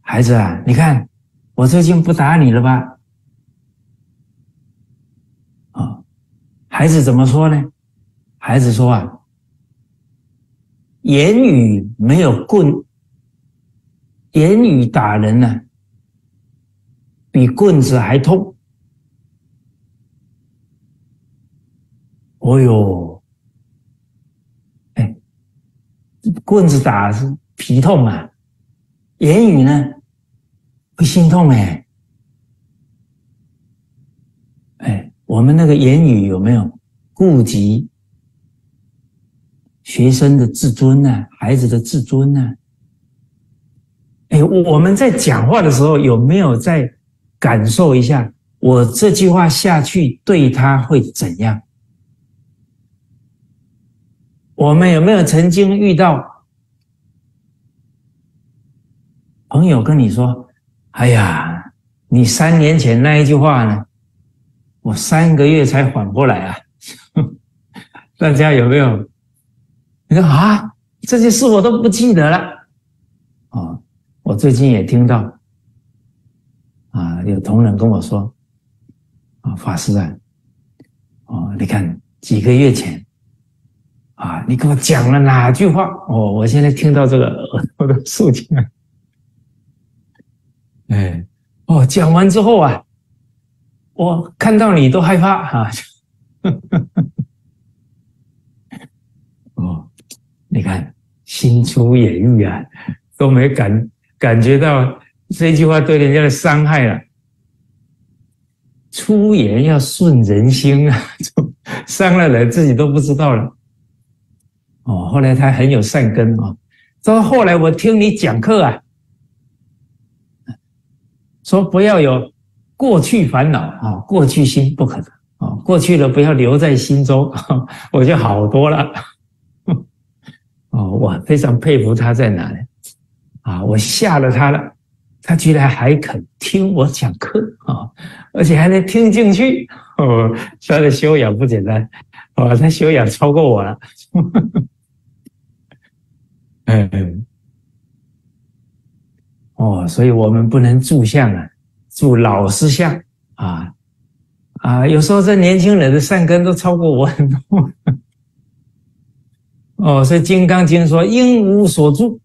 孩子啊，你看我最近不打你了吧？”啊，孩子怎么说呢？孩子说啊。言语没有棍言语打人呢比棍子还痛。哦哟哎棍子打是皮痛啊言语呢会心痛哎哎我们那个言语有没有顾及学生的自尊呢？孩子的自尊呢？哎，我们在讲话的时候有没有在感受一下，我这句话下去对他会怎样？我们有没有曾经遇到朋友跟你说：“哎呀，你三年前那一句话呢？我三个月才缓过来啊！” 大家有没有？你说啊，这些事我都不记得了啊。我最近也听到，啊，有同仁跟我说，啊，法师啊，哦，你看几个月前，啊，你跟我讲了哪句话？哦，我现在听到这个耳朵都竖起来，哎，哦，讲完之后啊，我看到你都害怕哈，哦，你看心出野狱啊，都没感。感觉到这句话对人家的伤害了，出言要顺人心啊，伤了人自己都不知道了。哦，后来他很有善根啊。到后来我听你讲课啊，说不要有过去烦恼啊，过去心不可得啊，过去了不要留在心中，我就好多了。哦，我非常佩服他在哪里。啊！我吓了他了，他居然还肯听我讲课啊，而且还能听进去哦。他的修养不简单哦，他修养超过我了。嗯，哦，所以我们不能住相啊，住老师相啊啊！有时候这年轻人的善根都超过我很多。哦，所以《金刚经》说：“应无所住。”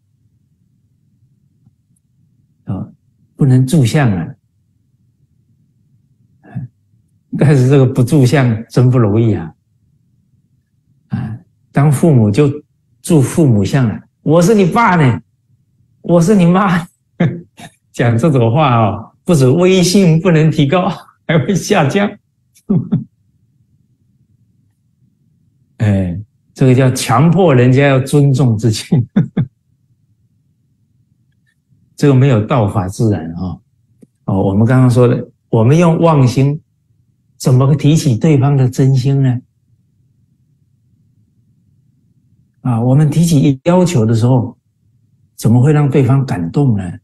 哦不能住相啊！但是这个不住相真不容易啊！啊，当父母就住父母相了。我是你爸呢，我是你妈，讲这种话哦，不止威信不能提高，还会下降。哎，这个叫强迫人家要尊重自己。这个没有道法自然啊！哦，我们刚刚说的，我们用妄心，怎么提起对方的真心呢？啊，我们提起要求的时候，怎么会让对方感动呢？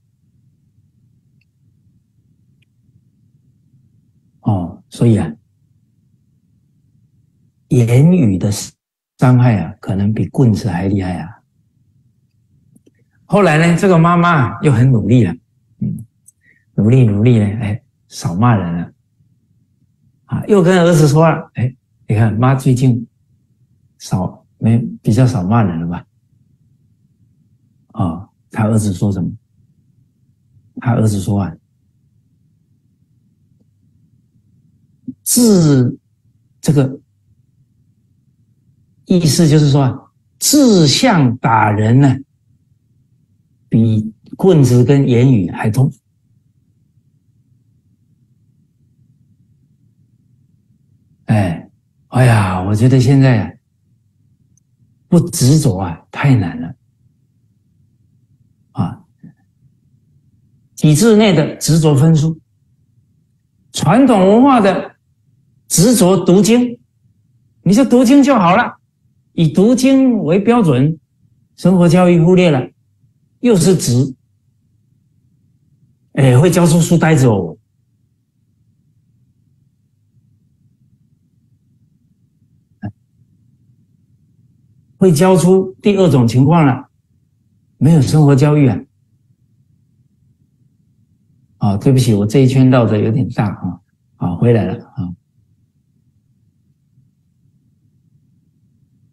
哦，所以啊，言语的伤害啊，可能比棍子还厉害啊！后来呢，这个妈妈又很努力了，嗯，努力努力呢，哎，少骂人了，啊，又跟儿子说了，哎，你看妈最近少没比较少骂人了吧？啊，他儿子说什么？他儿子说啊，自这个意思就是说，志向打人呢。比棍子跟言语还痛，哎，哎呀，我觉得现在不执着啊，太难了，啊，体制内的执着分数，传统文化的执着读经，你说读经就好了，以读经为标准，生活教育忽略了。又是直，哎，会教出书呆子哦，会教出第二种情况了，没有生活教育啊！啊，对不起，我这一圈绕的有点大啊，好，回来了啊，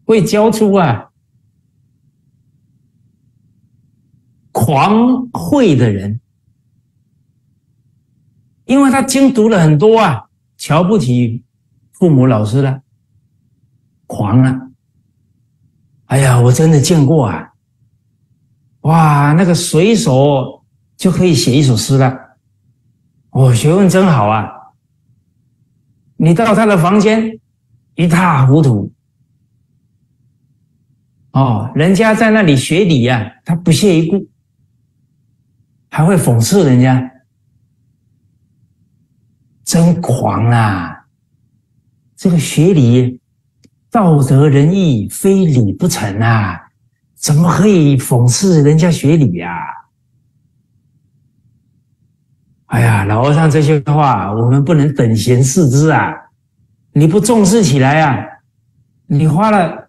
会教出啊。狂慧的人，因为他精读了很多啊，瞧不起父母老师了，狂了。哎呀，我真的见过啊！哇，那个随手就可以写一首诗了，哦，学问真好啊！你到他的房间，一塌糊涂。哦，人家在那里学礼呀，他不屑一顾，还会讽刺人家，真狂啊！这个学礼，道德仁义，非礼不成啊！怎么可以讽刺人家学礼呀？哎呀，老和尚这些话，我们不能等闲视之啊！你不重视起来啊，你花了。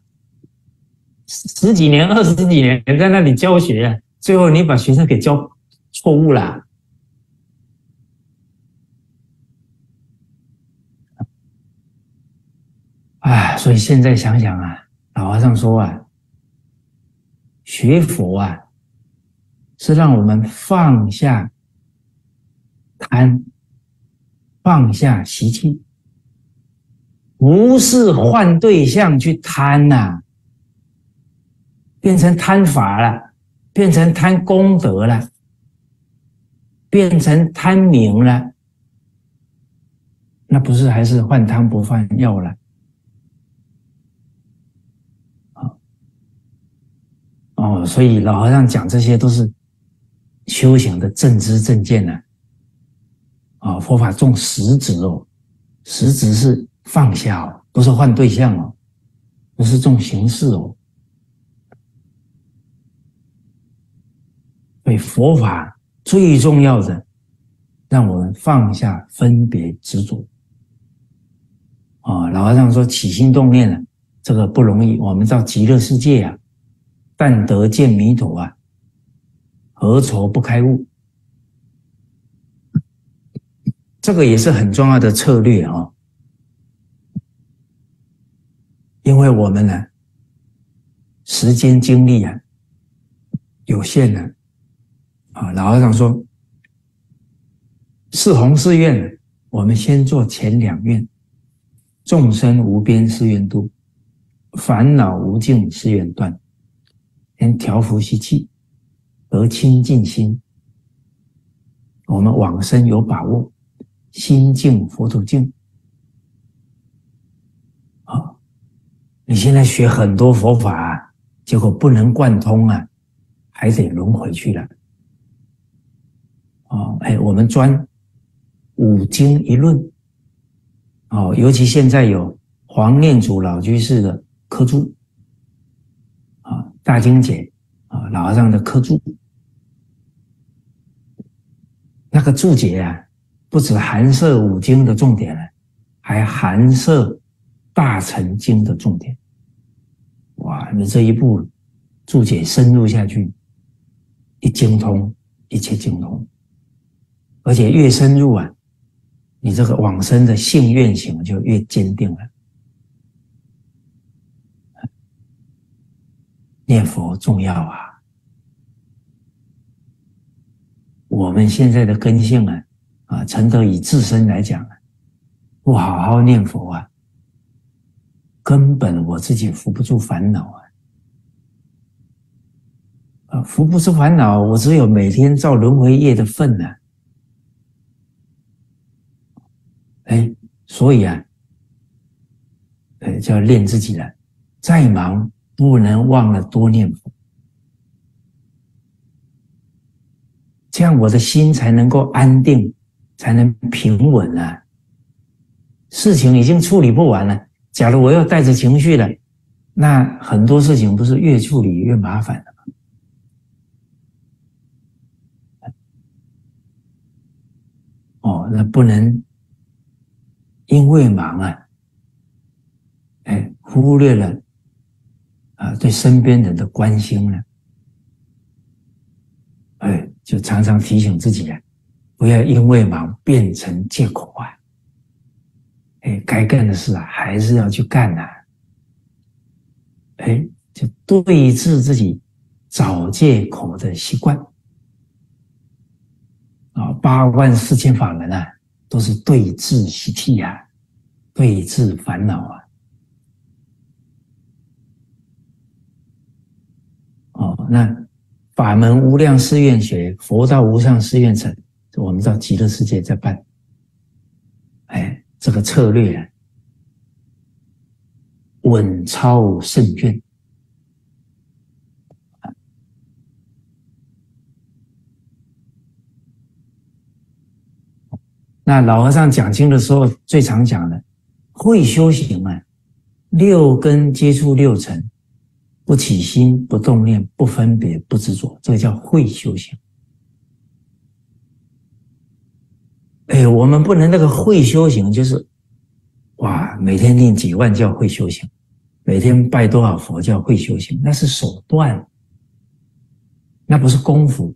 十几年、二十几年在那里教学，最后你把学生给教错误了。哎，所以现在想想啊，老和尚说啊，学佛啊，是让我们放下贪，放下习气，不是换对象去贪呐。变成贪法了，变成贪功德了，变成贪名了，那不是还是换汤不换药了？哦，所以老和尚讲这些都是修行的正知正见呢。啊，佛法重实质哦，实质是放下哦，不是换对象哦，不是重形式哦。所以佛法最重要的，让我们放下分别执着。啊，老和尚说起心动念了，这个不容易。我们到极乐世界啊，但得见弥陀啊，何愁不开悟？这个也是很重要的策略啊，因为我们呢，时间精力啊有限的。啊老和尚说：“四弘誓愿，我们先做前两愿：众生无边誓愿度，烦恼无尽誓愿断。先调伏习气，得清净心。我们往生有把握，心净佛土净。啊，你现在学很多佛法，结果不能贯通啊，还得轮回去了。”哦，哎，我们专五经一论，哦，尤其现在有黄念祖老居士的科注，啊，大经解，啊，老和尚的科注，那个注解啊，不止含摄五经的重点了，还含摄大乘经的重点。哇，你这一步注解深入下去，一精通，一切精通。而且越深入啊，你这个往生的信愿行就越坚定了。念佛重要啊！我们现在的根性啊，啊，陈德以自身来讲啊，不好好念佛啊，根本我自己扶不住烦恼啊！啊，扶不住烦恼，我只有每天造轮回业的份呢。哎，所以啊，呃，就要练自己了。再忙不能忘了多念佛，这样我的心才能够安定，才能平稳啊。事情已经处理不完了，假如我要带着情绪了，那很多事情不是越处理越麻烦了吗？哦，那不能。因为忙啊，哎，忽略了啊对身边人的关心呢，哎，就常常提醒自己啊，不要因为忙变成借口啊，哎，该干的事啊还是要去干呐，哎，就对治自己找借口的习惯啊，八万四千法门啊。都是对治习气啊，对治烦恼啊。哦，那法门无量誓愿学，佛道无上誓愿成，我们到极乐世界在办。哎，这个策略啊，稳操胜券。那老和尚讲经的时候，最常讲的会修行啊，六根接触六尘，不起心，不动念，不分别，不执着，这个叫会修行。哎，我们不能那个会修行，就是哇，每天念几万叫会修行，每天拜多少佛叫会修行，那是手段，那不是功夫，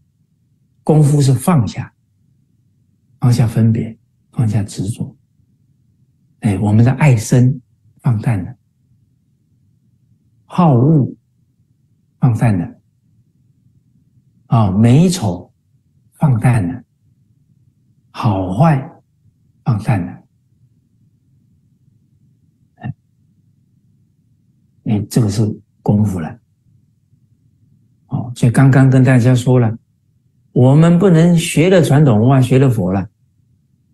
功夫是放下，放下分别。放下执着，哎，我们的爱生放淡了，好恶放淡了，啊，美丑放淡了，好坏放淡了，哎，哎，这个是功夫了，哦，所以刚刚跟大家说了，我们不能学了传统文化，学了佛了。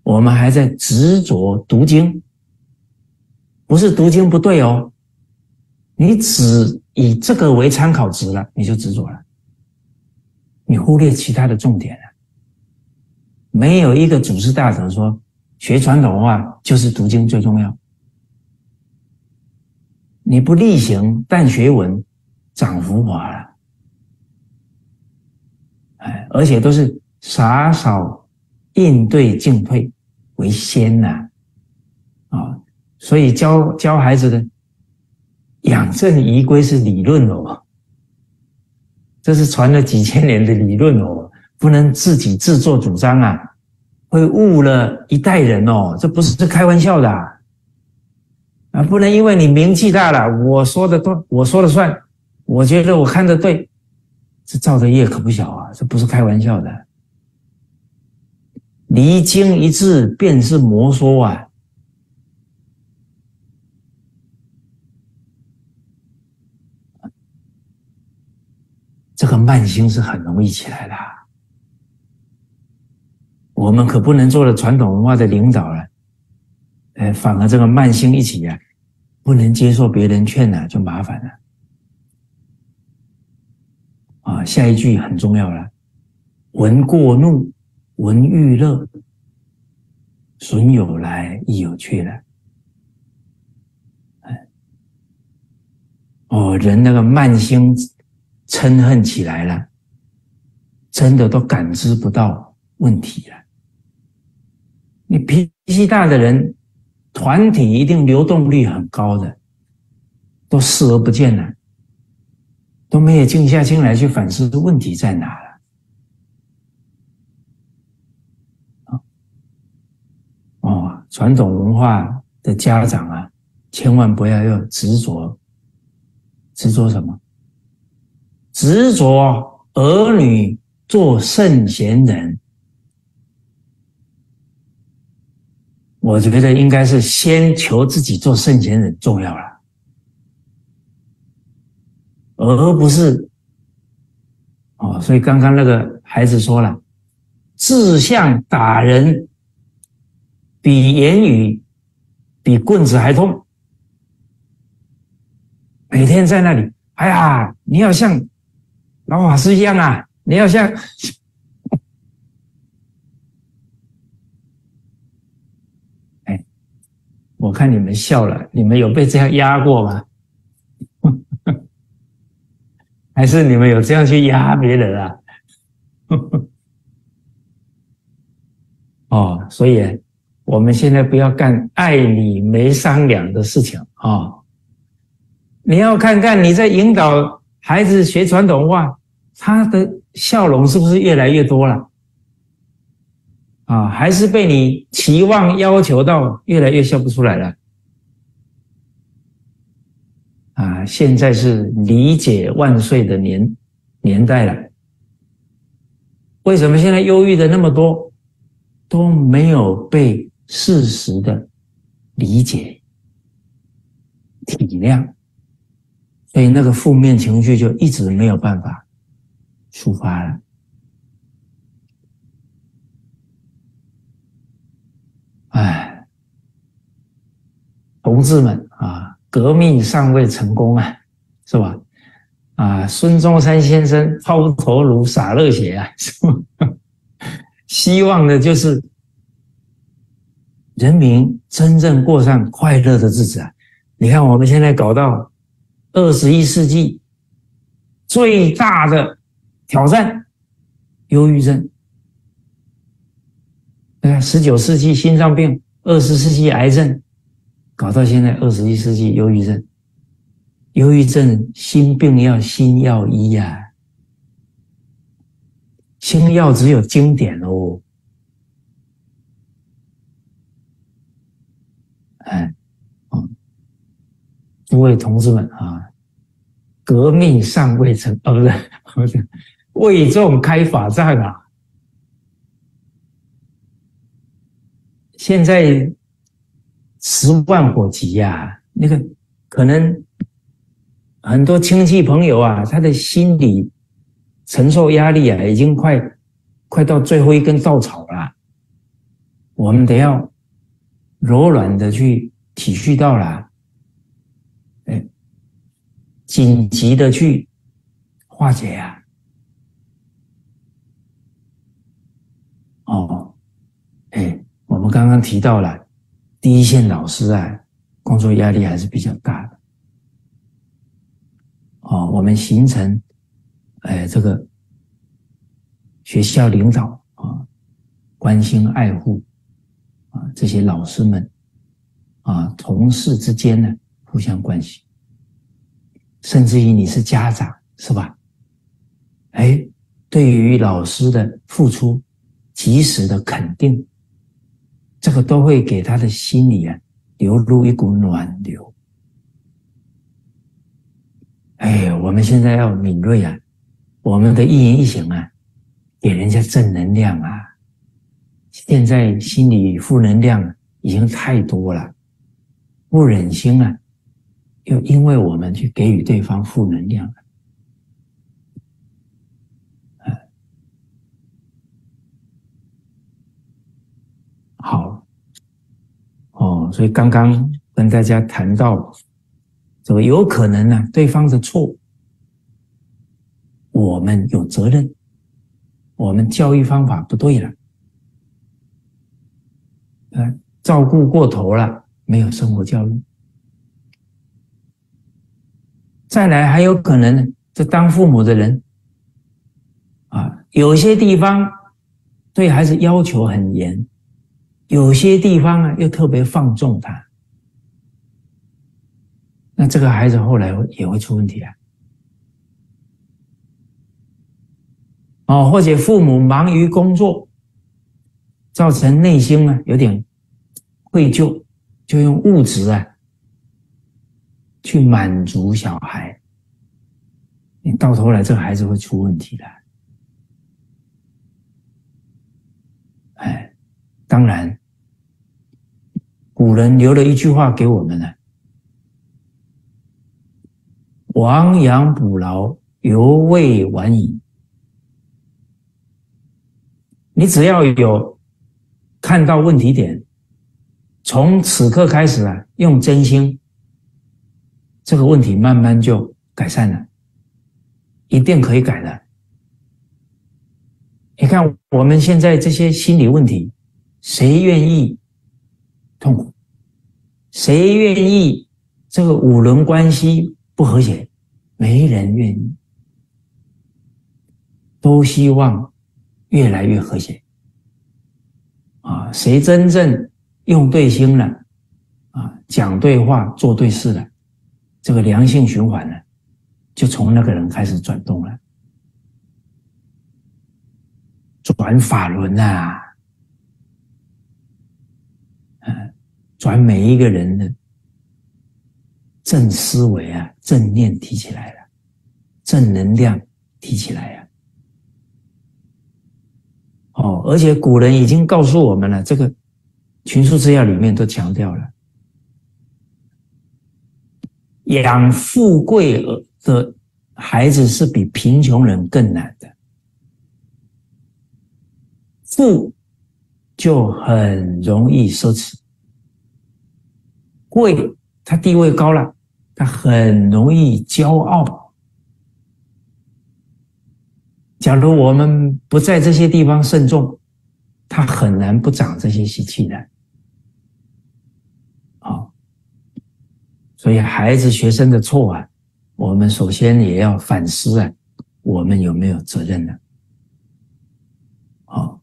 我们还在执着读经，不是读经不对哦，你只以这个为参考值了，你就执着了，你忽略其他的重点了。没有一个祖师大德说学传统文化就是读经最重要，你不力行，但学文长浮华了，哎，而且都是洒扫应对进退。为先呐，啊，所以教教孩子的养正仪规是理论哦，这是传了几千年的理论哦，不能自己自作主张啊，会误了一代人哦，这不是开玩笑的啊，不能因为你名气大了，我说的多，我说了算，我觉得我看的对，这造的业可不小啊，这不是开玩笑的。离经一字便是魔说啊！这个慢心是很容易起来的。我们可不能做了传统文化的领导了，哎，反而这个慢心一起呀，不能接受别人劝呢，就麻烦了。啊，下一句很重要了，闻过怒。闻欲乐，损有来亦有去了。哎，哦，人那个慢性嗔恨起来了，真的都感知不到问题了。你脾气大的人，团体一定流动率很高的，都视而不见了，都没有静下心来去反思问题在哪。传统文化的家长啊，千万不要要执着，执着什么？执着儿女做圣贤人。我觉得应该是先求自己做圣贤人重要了，而不是哦。所以刚刚那个孩子说了，志向打人。比言语比棍子还痛，每天在那里，哎呀，你要像老法师一样啊！你要像，哎，我看你们笑了，你们有被这样压过吗？还是你们有这样去压别人啊？哦，所以。我们现在不要干爱你没商量的事情啊！你要看看你在引导孩子学传统话，他的笑容是不是越来越多了？啊，还是被你期望要求到越来越笑不出来了？啊，现在是理解万岁的年年代了。为什么现在忧郁的那么多，都没有被？事实的理解、体谅，所以那个负面情绪就一直没有办法出发了。哎，同志们啊，革命尚未成功啊，是吧？啊，孙中山先生抛头颅洒热血啊，是吧？希望的就是人民真正过上快乐的日子啊！你看，我们现在搞到二十一世纪最大的挑战——忧郁症。你看，十九世纪心脏病，二十世纪癌症，搞到现在二十一世纪忧郁症。忧郁症心病要心药医呀。心药只有经典哦，哎，嗯，诸位同志们啊，革命尚未成，哦，不是，不是，为众开法战啊！现在十万火急呀，那个可能很多亲戚朋友啊，他的心理。承受压力啊，已经快快到最后一根稻草了。我们得要柔软的去体恤到了，哎，紧急的去化解呀。哦，哎，我们刚刚提到了第一线老师啊，工作压力还是比较大的。哦，我们形成。哎，这个学校领导啊，关心爱护这些老师们啊，同事之间呢，互相关心，甚至于你是家长是吧？哎，对于老师的付出，及时的肯定，这个都会给他的心里啊流入一股暖流。哎，我们现在要敏锐啊！我们的一言一行啊，给人家正能量啊！现在心里负能量已经太多了，不忍心啊，又因为我们去给予对方负能量，好，哦，所以刚刚跟大家谈到，这个有可能呢，对方的错。我们有责任，我们教育方法不对了，嗯，照顾过头了，没有生活教育。再来还有可能，这当父母的人，啊，有些地方对孩子要求很严，有些地方啊又特别放纵他，那这个孩子后来也会出问题啊。哦，或者父母忙于工作，造成内心呢有点愧疚，就用物质啊去满足小孩，你到头来这个孩子会出问题的。哎，当然，古人留了一句话给我们呢：亡羊补牢，犹未晚矣。你只要有看到问题点，从此刻开始啊，用真心，这个问题慢慢就改善了，一定可以改的。你看我们现在这些心理问题，谁愿意痛苦？谁愿意这个五伦关系不和谐？没人愿意，都希望。越来越和谐啊！谁真正用对心了啊？讲对话，做对事了，这个良性循环呢，就从那个人开始转动了，转法轮呐，嗯，转每一个人的正思维啊，正念提起来了，正能量提起来呀。哦，而且古人已经告诉我们了，这个《群书治要》里面都强调了，养富贵的孩子是比贫穷人更难的。富就很容易奢侈，贵他地位高了，他很容易骄傲。假如我们不在这些地方慎重，他很难不长这些习气的。好，所以孩子、学生的错啊，我们首先也要反思啊，我们有没有责任呢？好，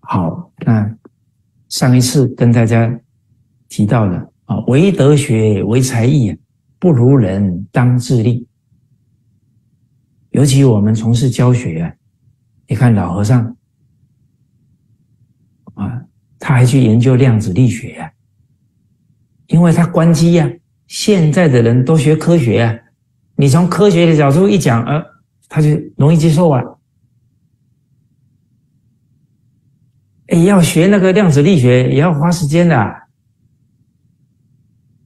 好，那上一次跟大家提到的啊，唯德学，唯才艺啊，不如人当自立。尤其我们从事教学啊，你看老和尚啊，他还去研究量子力学呀，因为他关机呀。现在的人都学科学啊，你从科学的角度一讲，呃，他就容易接受啊。哎，要学那个量子力学也要花时间的，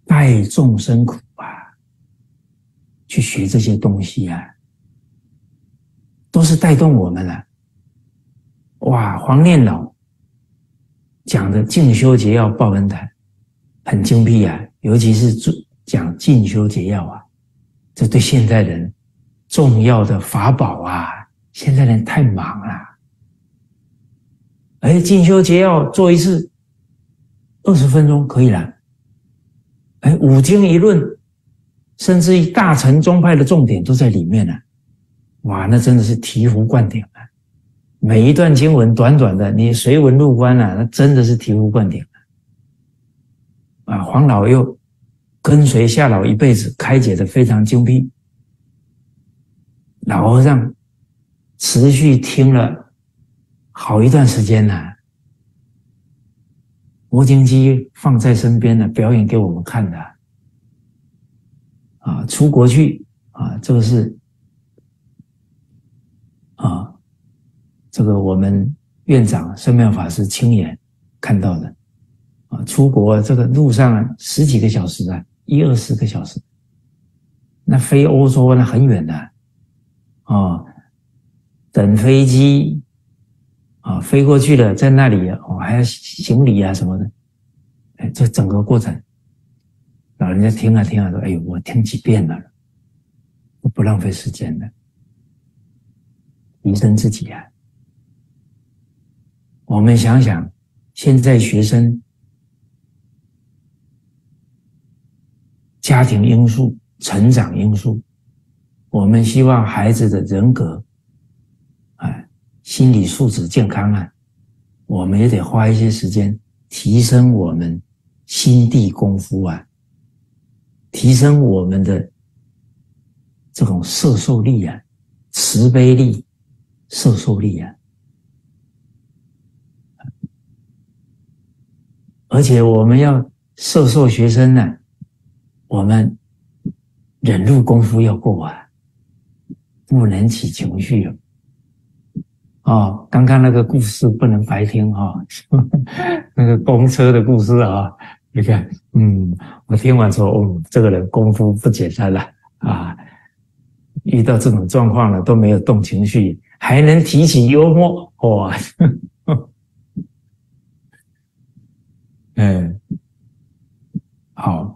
带众生苦啊，去学这些东西啊。都是带动我们的。哇，黄念老讲的进修节要报恩台很精辟啊，尤其是讲进修节要啊，这对现代人重要的法宝啊。现在人太忙了，哎，进修节要做一次二十分钟可以了。哎，五经一论，甚至于大乘宗派的重点都在里面呢。哇，那真的是醍醐灌顶啊！每一段经文短短的，你随文入观啊，那真的是醍醐灌顶！啊黄老又跟随夏老一辈子，开解的非常精辟。老和尚持续听了好一段时间呢，磨经机放在身边呢，表演给我们看的。啊，出国去啊，这个是。啊，这个我们院长圣妙法师亲眼看到的出国这个路上十几个小时啊，一二十个小时，那飞欧洲那很远的。啊，等飞机啊，飞过去了，在那里哦还要行李啊什么的，哎，这整个过程，老人家听啊听啊说，哎呦，我听几遍了，不浪费时间的。提升自己啊！我们想想，现在学生家庭因素、成长因素，我们希望孩子的人格、哎，心理素质健康啊，我们也得花一些时间提升我们心地功夫啊，提升我们的这种摄受力啊、慈悲力。受受力啊！而且我们要受受学生呢，我们忍辱功夫要过啊，不能起情绪哦。刚刚那个故事不能白听哈，那个公车的故事啊，你看，嗯，我听完说，哦，这个人功夫不简单了啊，遇到这种状况了都没有动情绪。还能提起幽默哇！嗯，好，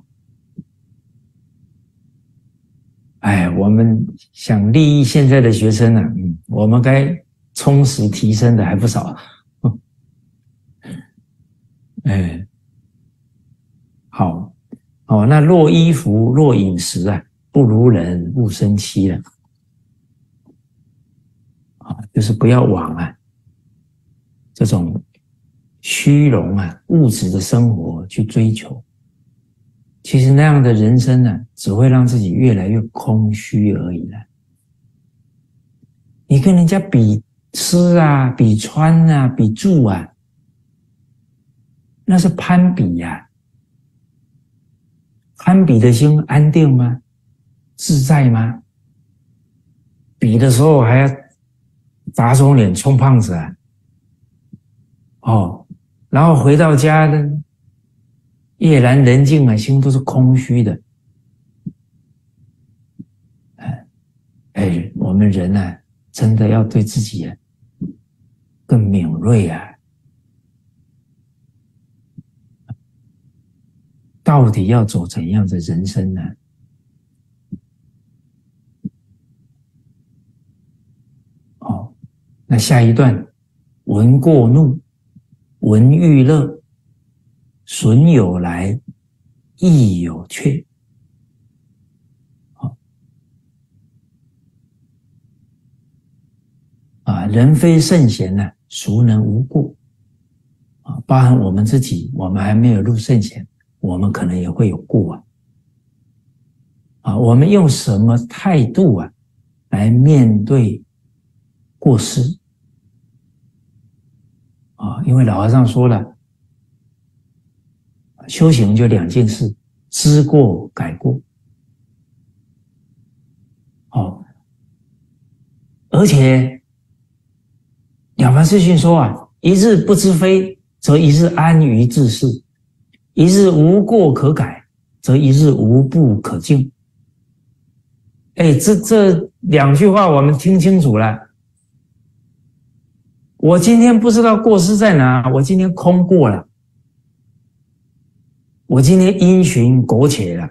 哎，我们想利益现在的学生呢，嗯，我们该充实提升的还不少。哎，好，哦，那若衣服若饮食啊，不如人勿生戚了。啊就是不要往啊这种虚荣啊物质的生活去追求，其实那样的人生呢，只会让自己越来越空虚而已了。你跟人家比吃啊，比穿啊，比住啊，那是攀比呀。攀比的心安定吗？自在吗？比的时候还要。打肿脸充胖子啊！哦，然后回到家呢夜阑人静啊，心都是空虚的。哎哎，我们人呢，真的要对自己更敏锐啊！到底要走怎样的人生呢？哦，那下一段，闻过怒，闻欲乐，损有来，益有去。好啊，人非圣贤呢，孰能无过？啊，包含我们自己，我们还没有入圣贤。我们可能也会有过啊，啊，我们用什么态度啊来面对过失啊？因为老和尚说了，修行就两件事：知过改过。哦，而且了凡四训说啊，一日不知非，则一日安于自是。一日无过可改，则一日无不可进。哎，这这两句话我们听清楚了。我今天不知道过失在哪，我今天空过了，我今天因循苟且了。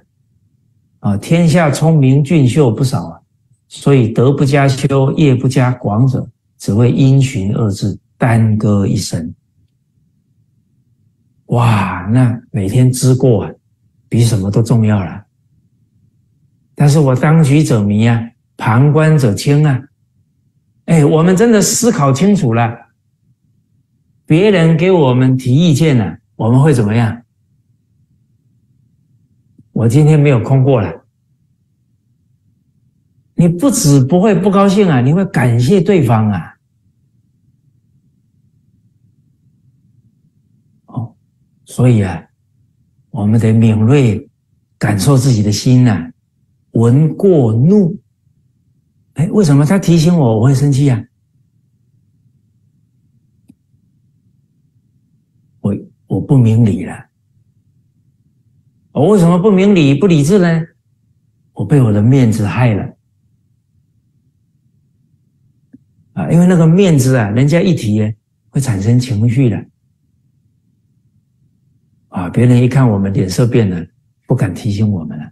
啊，天下聪明俊秀不少啊，所以德不加修，业不加广者，只为因循二字，耽搁一生。哇，那每天知过啊，比什么都重要了。但是我当局者迷啊，旁观者清啊。哎，我们真的思考清楚了，别人给我们提意见了，我们会怎么样？我今天没有空过来，你不止不会不高兴啊，你会感谢对方啊。哦所以啊，我们得敏锐感受自己的心呐。闻过怒，哎，为什么他提醒我我会生气啊？我我不明理了。我为什么不明理不理智呢？我被我的面子害了啊！因为那个面子啊，人家一提会产生情绪的。啊！别人一看我们脸色变了，不敢提醒我们了。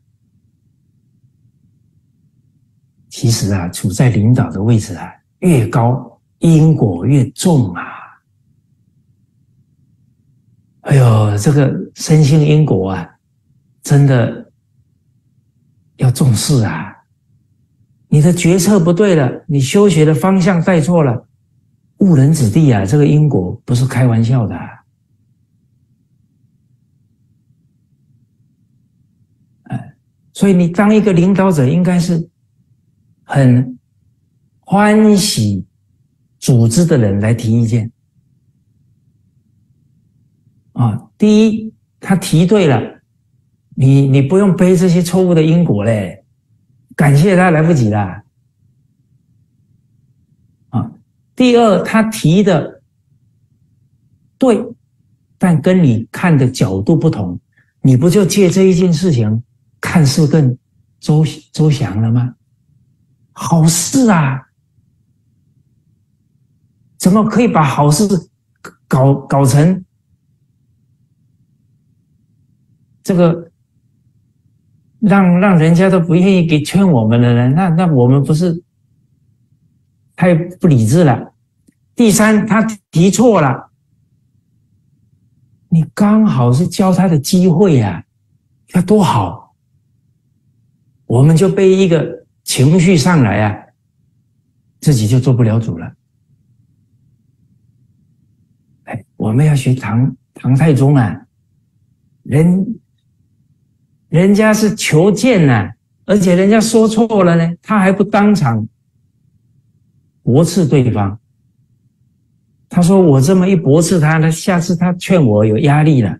其实啊，处在领导的位置啊，越高因果越重啊。哎呦，这个深信因果啊，真的要重视啊！你的决策不对了，你修学的方向带错了，误人子弟啊！这个因果不是开玩笑的。所以，你当一个领导者，应该是很欢喜组织的人来提意见啊。第一，他提对了，你你不用背这些错误的因果嘞，感谢他来不及了啊。第二，他提的对，但跟你看的角度不同，你不就借这一件事情？看似更周周详了吗？好事啊，怎么可以把好事搞搞成这个让让人家都不愿意给劝我们的呢？那那我们不是太不理智了？第三，他提错了，你刚好是教他的机会呀，那多好！我们就被一个情绪上来啊，自己就做不了主了。哎，我们要学唐唐太宗啊，人人家是求见呐，而且人家说错了呢，他还不当场驳斥对方。他说：“我这么一驳斥他，那下次他劝我有压力了。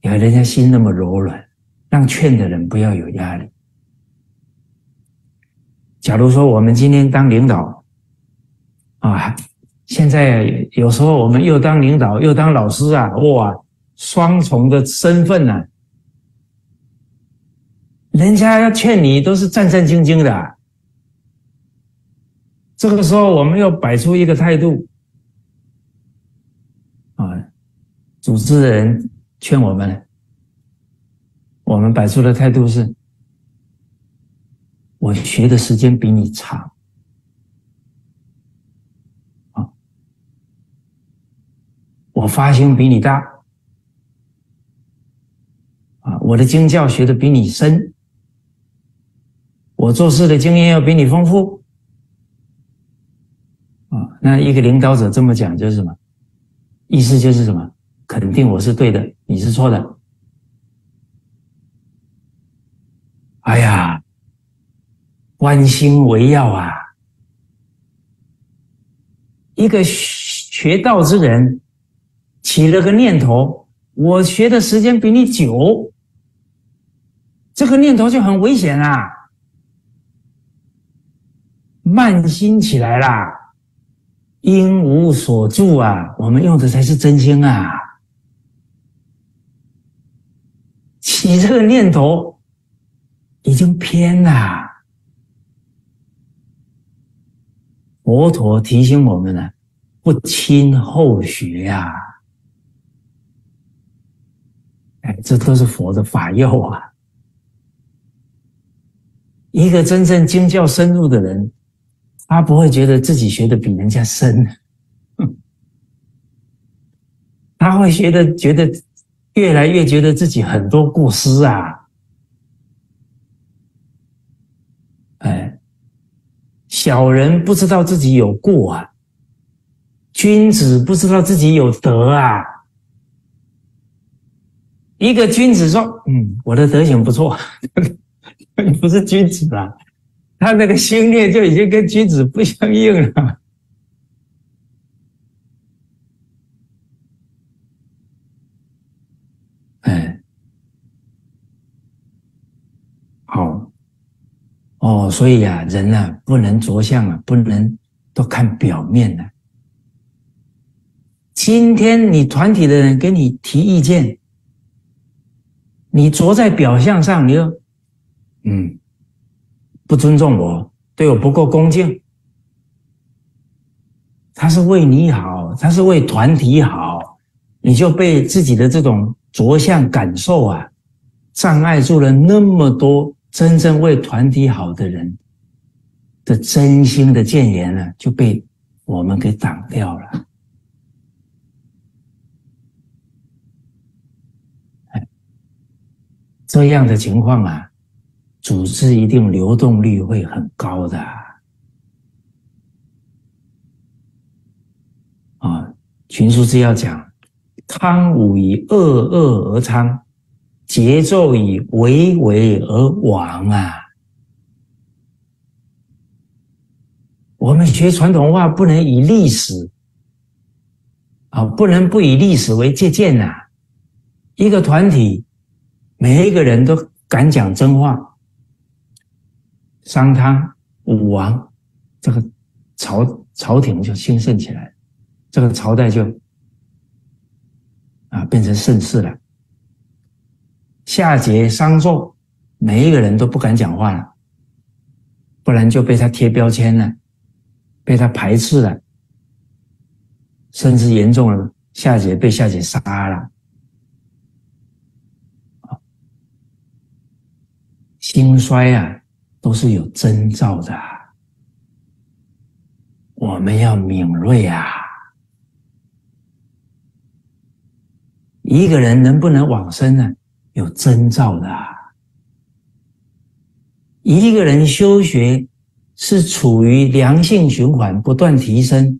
你看人家心那么柔软，让劝的人不要有压力。”假如说我们今天当领导，啊，现在有时候我们又当领导又当老师啊，哇，双重的身份呢，人家要劝你都是战战兢兢的。这个时候我们要摆出一个态度，组织的人劝我们，我们摆出的态度是：我学的时间比你长，啊，我发心比你大，啊，我的经教学的比你深，我做事的经验要比你丰富，啊，那一个领导者这么讲就是什么？意思就是什么？肯定我是对的，你是错的。哎呀，关心为要啊！一个学道之人起了个念头，我学的时间比你久，这个念头就很危险啊！慢心起来啦，因无所住啊！我们用的才是真心啊！起这个念头已经偏了，佛陀提醒我们了，不亲后学呀！哎，这都是佛的法要啊！一个真正经教深入的人，他不会觉得自己学的比人家深，他会学的觉得。越来越觉得自己很多过失啊，哎，小人不知道自己有过啊，君子不知道自己有德啊。一个君子说：“嗯，我的德行不错。” 不是君子啊，他那个心念就已经跟君子不相应了。哦，所以呀，人啊，不能着相啊，不能都看表面的。今天你团体的人给你提意见，你着在表象上，你又嗯，不尊重我，对我不够恭敬。他是为你好，他是为团体好，你就被自己的这种着相感受啊，障碍住了那么多。真正为团体好的人的真心的谏言呢，就被我们给挡掉了。这样的情况啊，组织一定流动率会很高的。啊，群书之要讲，汤武以恶恶而昌。节奏以为为而亡啊！我们学传统文化不能以历史啊，不能不以历史为借鉴呐。一个团体，每一个人都敢讲真话，商汤、武王，这个朝朝廷就兴盛起来，这个朝代就啊变成盛世了。夏桀、商纣，每一个人都不敢讲话了，不然就被他贴标签了，被他排斥了，甚至严重了，夏桀被夏桀杀了。兴衰啊，都是有征兆的，我们要敏锐啊。一个人能不能往生呢？有征兆的，一个人修学是处于良性循环不断提升，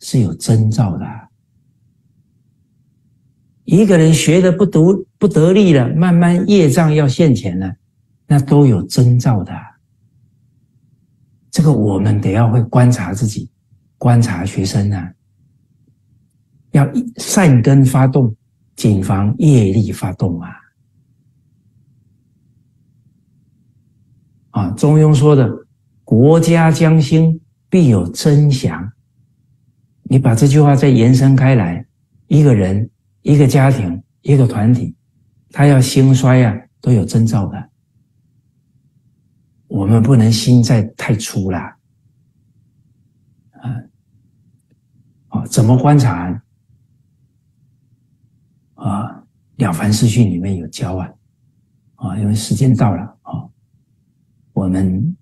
是有征兆的。一个人学的不独不得力了，慢慢业障要现前了，那都有征兆的。这个我们得要会观察自己，观察学生啊，要善根发动，谨防业力发动啊。啊，《中庸》说的“国家将兴，必有真祥”。你把这句话再延伸开来，一个人、一个家庭、一个团体，他要兴衰啊，都有征兆的。我们不能心在太粗了。啊，啊，怎么观察？啊了凡四训里面有教啊，啊，因为时间到了啊，我们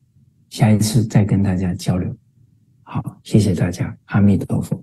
下一次再跟大家交流。好，谢谢大家，阿弥陀佛。